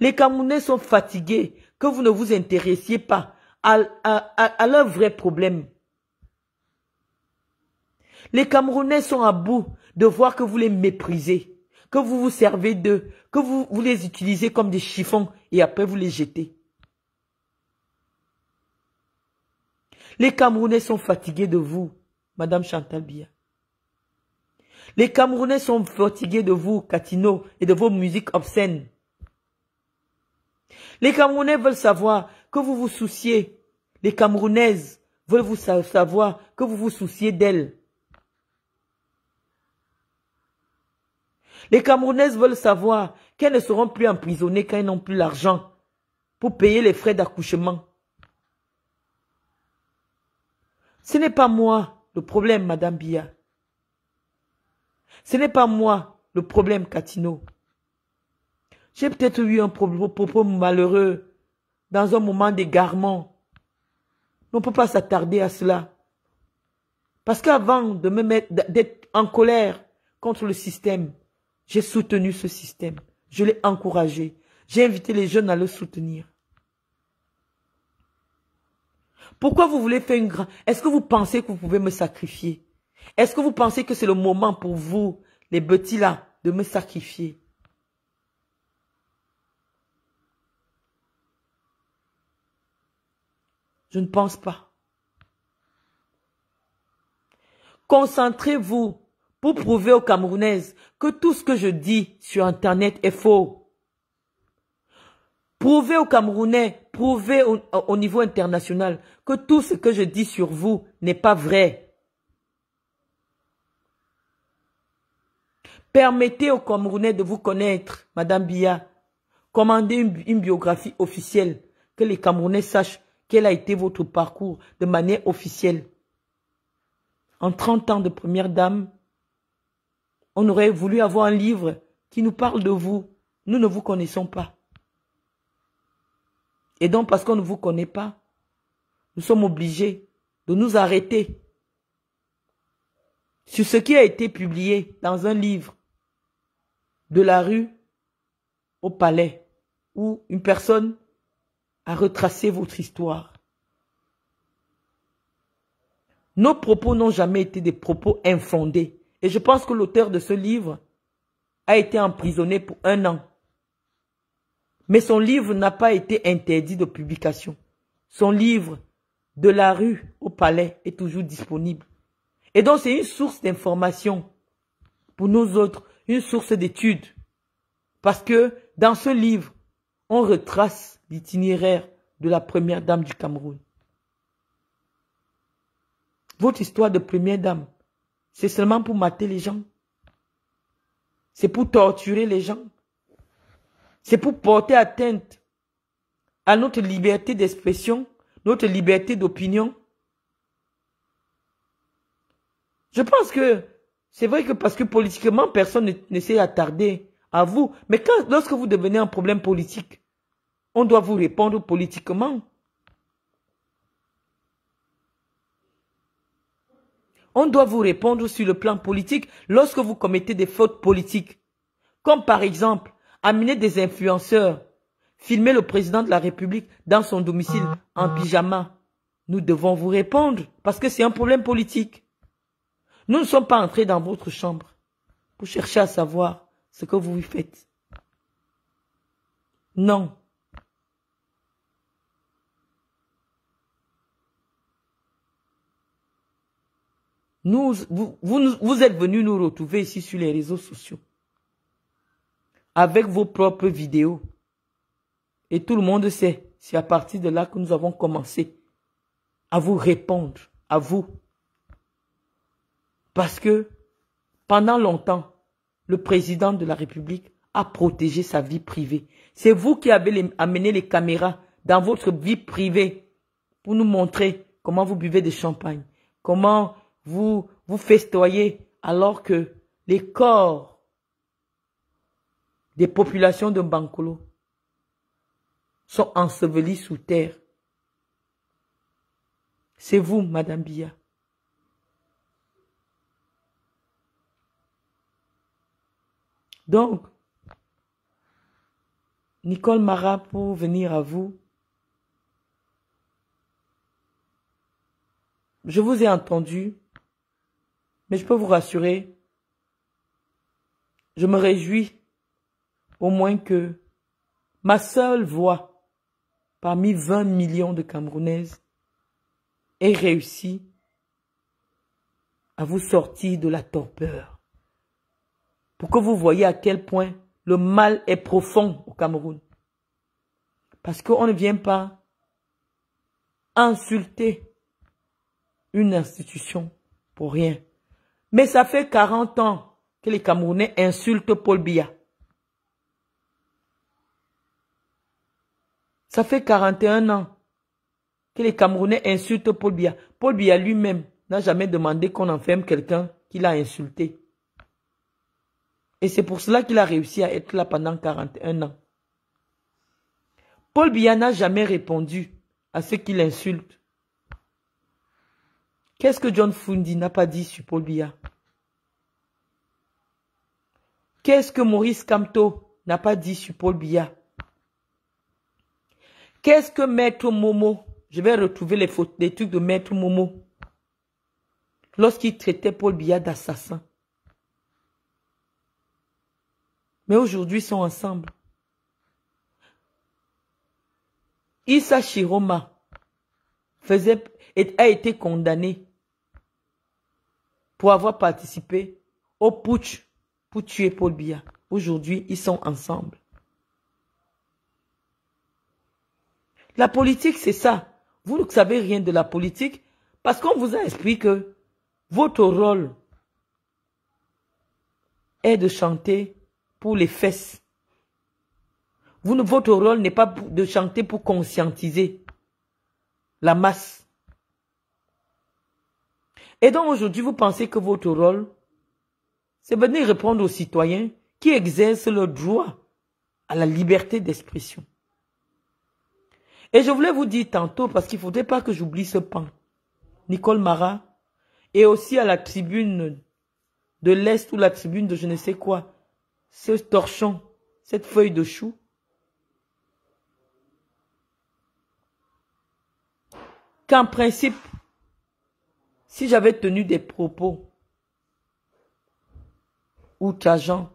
Les Camerounais sont fatigués que vous ne vous intéressiez pas à, à, vrais problèmes. Les Camerounais sont à bout de voir que vous les méprisez, que vous vous servez d'eux, que vous, vous les utilisez comme des chiffons et après vous les jetez. Les Camerounais sont fatigués de vous, Madame Chantal Bia. Les Camerounais sont fatigués de vous, Catino, et de vos musiques obscènes. Les Camerounais veulent savoir que vous vous souciez. Les Camerounaises veulent vous savoir que vous vous souciez d'elles. Les Camerounaises veulent savoir qu'elles ne seront plus emprisonnées quand elles n'ont plus l'argent pour payer les frais d'accouchement. Ce n'est pas moi le problème, Madame Bia. Ce n'est pas moi le problème, Catino. J'ai peut-être eu un propos malheureux dans un moment d'égarement. On ne peut pas s'attarder à cela. Parce qu'avant de me mettre, d'être en colère contre le système, j'ai soutenu ce système. Je l'ai encouragé. J'ai invité les jeunes à le soutenir. Pourquoi vous voulez faire une grande... Est-ce que vous pensez que vous pouvez me sacrifier? Est-ce que vous pensez que c'est le moment pour vous, les petits là, de me sacrifier? Je ne pense pas. Concentrez-vous pour prouver aux Camerounaises que tout ce que je dis sur Internet est faux. Prouvez aux Camerounais, prouvez au, niveau international que tout ce que je dis sur vous n'est pas vrai. Permettez aux Camerounais de vous connaître, Madame Bia. Commandez une, une biographie officielle, que les Camerounais sachent quel a été votre parcours de manière officielle. En 30 ans de première dame, on aurait voulu avoir un livre qui nous parle de vous. Nous ne vous connaissons pas. Et donc, parce qu'on ne vous connaît pas, nous sommes obligés de nous arrêter sur ce qui a été publié dans un livre de la rue au palais, où une personne a retracé votre histoire. Nos propos n'ont jamais été des propos infondés. Et je pense que l'auteur de ce livre a été emprisonné pour un an mais son livre n'a pas été interdit de publication. Son livre, De la rue au palais, est toujours disponible. Et donc, c'est une source d'information pour nous autres, une source d'études. Parce que dans ce livre, on retrace l'itinéraire de la première dame du Cameroun. Votre histoire de première dame, c'est seulement pour mater les gens. C'est pour torturer les gens. C'est pour porter atteinte à notre liberté d'expression, notre liberté d'opinion. Je pense que c'est vrai que parce que politiquement, personne ne s'est attardé à vous. Mais quand, lorsque vous devenez un problème politique, on doit vous répondre politiquement. On doit vous répondre sur le plan politique lorsque vous commettez des fautes politiques. Comme par exemple, amener des influenceurs, filmer le président de la République dans son domicile en pyjama. Nous devons vous répondre parce que c'est un problème politique. Nous ne sommes pas entrés dans votre chambre pour chercher à savoir ce que vous faites. Non. Nous, vous, vous, vous êtes venus nous retrouver ici sur les réseaux sociaux. Avec vos propres vidéos. Et tout le monde sait, c'est à partir de là que nous avons commencé à vous répondre, à vous. Parce que pendant longtemps, le président de la République a protégé sa vie privée. C'est vous qui avez amené les caméras dans votre vie privée pour nous montrer comment vous buvez des champagne, comment vous vous festoyez alors que les corps des populations de Bankolo sont ensevelis sous terre. C'est vous, Madame Bia. Donc, Nicole Marat, pour venir à vous, je vous ai entendu, mais je peux vous rassurer, je me réjouis au moins que ma seule voix parmi 20 millions de Camerounaises ait réussi à vous sortir de la torpeur pour que vous voyez à quel point le mal est profond au Cameroun. Parce qu'on ne vient pas insulter une institution pour rien. Mais ça fait 40 ans que les Camerounais insultent Paul Biya. Ça fait 41 ans que les Camerounais insultent Paul Biya. Paul Biya lui-même n'a jamais demandé qu'on enferme quelqu'un qu'il a insulté. Et c'est pour cela qu'il a réussi à être là pendant 41 ans. Paul Biya n'a jamais répondu à ceux qui l'insultent. Qu'est-ce que John Fundi n'a pas dit sur Paul Biya? Qu'est-ce que Maurice Camto n'a pas dit sur Paul Biya? Qu'est-ce que Maître Momo Je vais retrouver les, trucs de Maître Momo. Lorsqu'il traitait Paul Biya d'assassin. mais aujourd'hui sont ensemble. Issa Shiroma a été condamné pour avoir participé au putsch pour tuer Paul Biya. Aujourd'hui, ils sont ensemble. La politique, c'est ça. Vous ne savez rien de la politique parce qu'on vous a expliqué que votre rôle est de chanter pour les fesses. Votre rôle n'est pas de chanter pour conscientiser la masse. Et donc aujourd'hui, vous pensez que votre rôle, c'est venir répondre aux citoyens qui exercent leur droit à la liberté d'expression. Et je voulais vous dire tantôt, parce qu'il ne faudrait pas que j'oublie ce pan, Nicole Marat, et aussi à la tribune de l'Est ou la tribune de je ne sais quoi, ce torchon, cette feuille de chou, qu'en principe, si j'avais tenu des propos outrageants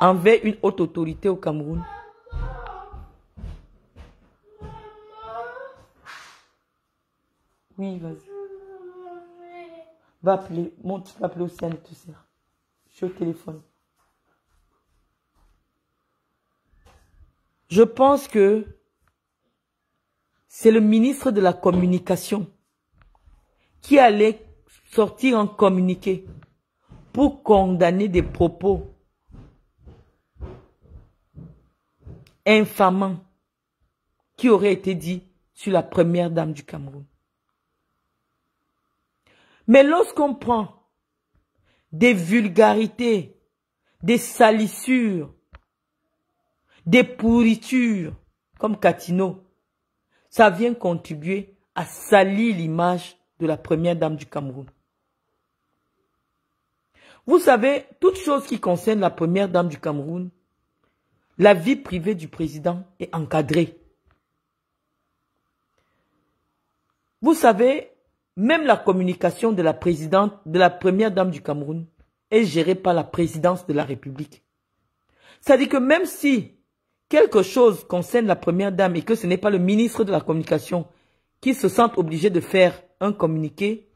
envers une haute autorité au Cameroun, oui, vas-y. Va appeler, monte, va appeler au sein de Je suis au téléphone. Je pense que c'est le ministre de la communication qui allait sortir un communiqué pour condamner des propos infamants qui auraient été dits sur la première dame du Cameroun. Mais lorsqu'on prend des vulgarités, des salissures, des pourritures, comme Catino, ça vient contribuer à salir l'image de la première dame du Cameroun. Vous savez, toute chose qui concerne la première dame du Cameroun, la vie privée du président est encadrée. Vous savez, même la communication de la présidente, de la première dame du Cameroun, est gérée par la présidence de la République. C'est-à-dire que même si quelque chose concerne la première dame et que ce n'est pas le ministre de la communication qui se sent obligé de faire un communiqué,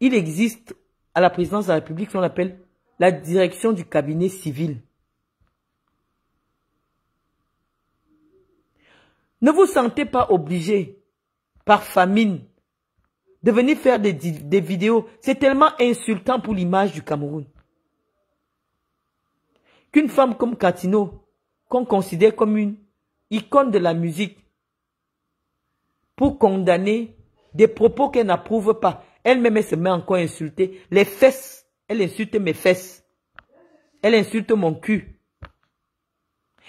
il existe à la présidence de la République ce qu'on appelle la direction du cabinet civil. Ne vous sentez pas obligé par famine, de venir faire des, vidéos. C'est tellement insultant pour l'image du Cameroun. Qu'une femme comme Catino, qu'on considère comme une icône de la musique, pour condamner des propos qu'elle n'approuve pas. Elle-même, elle se met encore à insulter. Les fesses, elle insulte mes fesses. Elle insulte mon cul.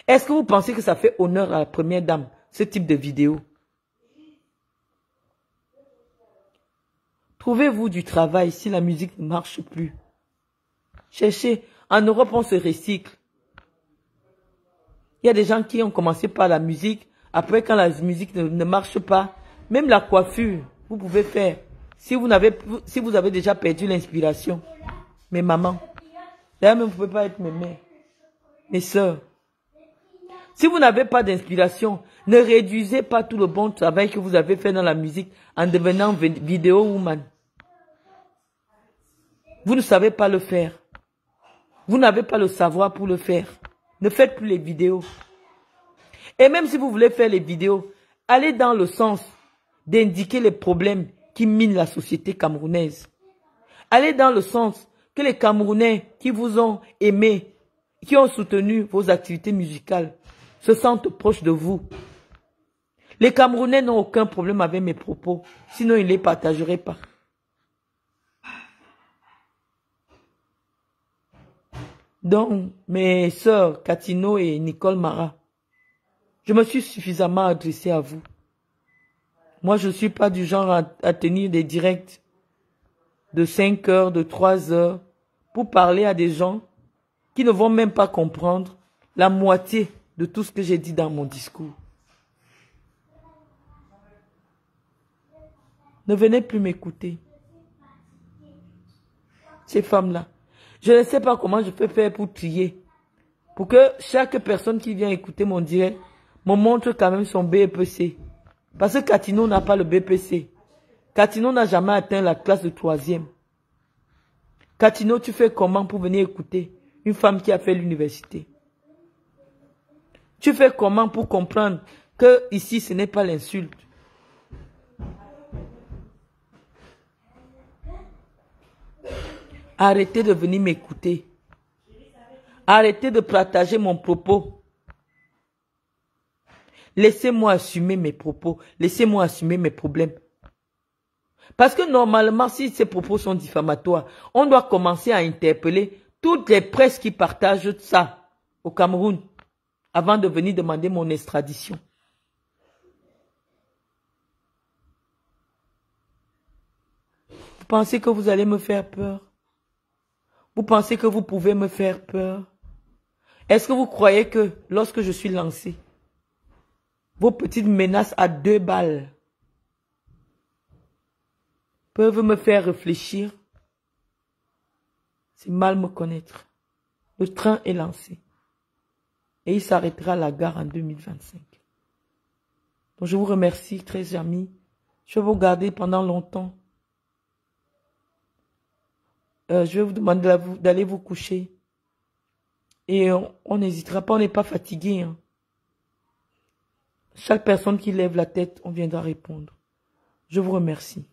Est-ce que vous pensez que ça fait honneur à la première dame, ce type de vidéo? Trouvez-vous du travail si la musique ne marche plus? Cherchez. En Europe, on se recycle. Il y a des gens qui ont commencé par la musique. Après, quand la musique ne, marche pas, même la coiffure, vous pouvez faire. Si vous, avez, si vous avez déjà perdu l'inspiration, mes mamans, d'ailleurs vous ne pouvez pas être mes mères, mes soeurs. Si vous n'avez pas d'inspiration, ne réduisez pas tout le bon travail que vous avez fait dans la musique en devenant vidéo woman. Vous ne savez pas le faire. Vous n'avez pas le savoir pour le faire. Ne faites plus les vidéos. Et même si vous voulez faire les vidéos, allez dans le sens d'indiquer les problèmes qui minent la société camerounaise. Allez dans le sens que les Camerounais qui vous ont aimé, qui ont soutenu vos activités musicales, se sentent proches de vous. Les Camerounais n'ont aucun problème avec mes propos, sinon ils ne les partageraient pas. Donc, mes sœurs Catino et Nicole Mara, je me suis suffisamment adressé à vous. Moi, je ne suis pas du genre à, tenir des directs de 5 heures, de 3 heures, pour parler à des gens qui ne vont même pas comprendre la moitié de tout ce que j'ai dit dans mon discours. Ne venez plus m'écouter. Ces femmes-là. Je ne sais pas comment je peux faire pour trier. Pour que chaque personne qui vient écouter mon direct me montre quand même son BPC. Parce que Catino n'a pas le BPC. Catino n'a jamais atteint la classe de troisième. Catino, tu fais comment pour venir écouter une femme qui a fait l'université? Tu fais comment pour comprendre que ici ce n'est pas l'insulte? Arrêtez de venir m'écouter. Arrêtez de partager mon propos. Laissez-moi assumer mes propos. Laissez-moi assumer mes problèmes. Parce que normalement, si ces propos sont diffamatoires, on doit commencer à interpeller toutes les presses qui partagent ça au Cameroun avant de venir demander mon extradition. Vous pensez que vous allez me faire peur? Vous pensez que vous pouvez me faire peur? Est-ce que vous croyez que lorsque je suis lancé, vos petites menaces à deux balles peuvent me faire réfléchir C'est mal me connaître. Le train est lancé. Et il s'arrêtera à la gare en 2025. Donc je vous remercie, très amis. Je vais vous garder pendant longtemps. euh, je vais vous demander d'aller vous coucher. Et on n'hésitera pas, on n'est pas fatigué. Hein. Chaque personne qui lève la tête, on viendra répondre. Je vous remercie.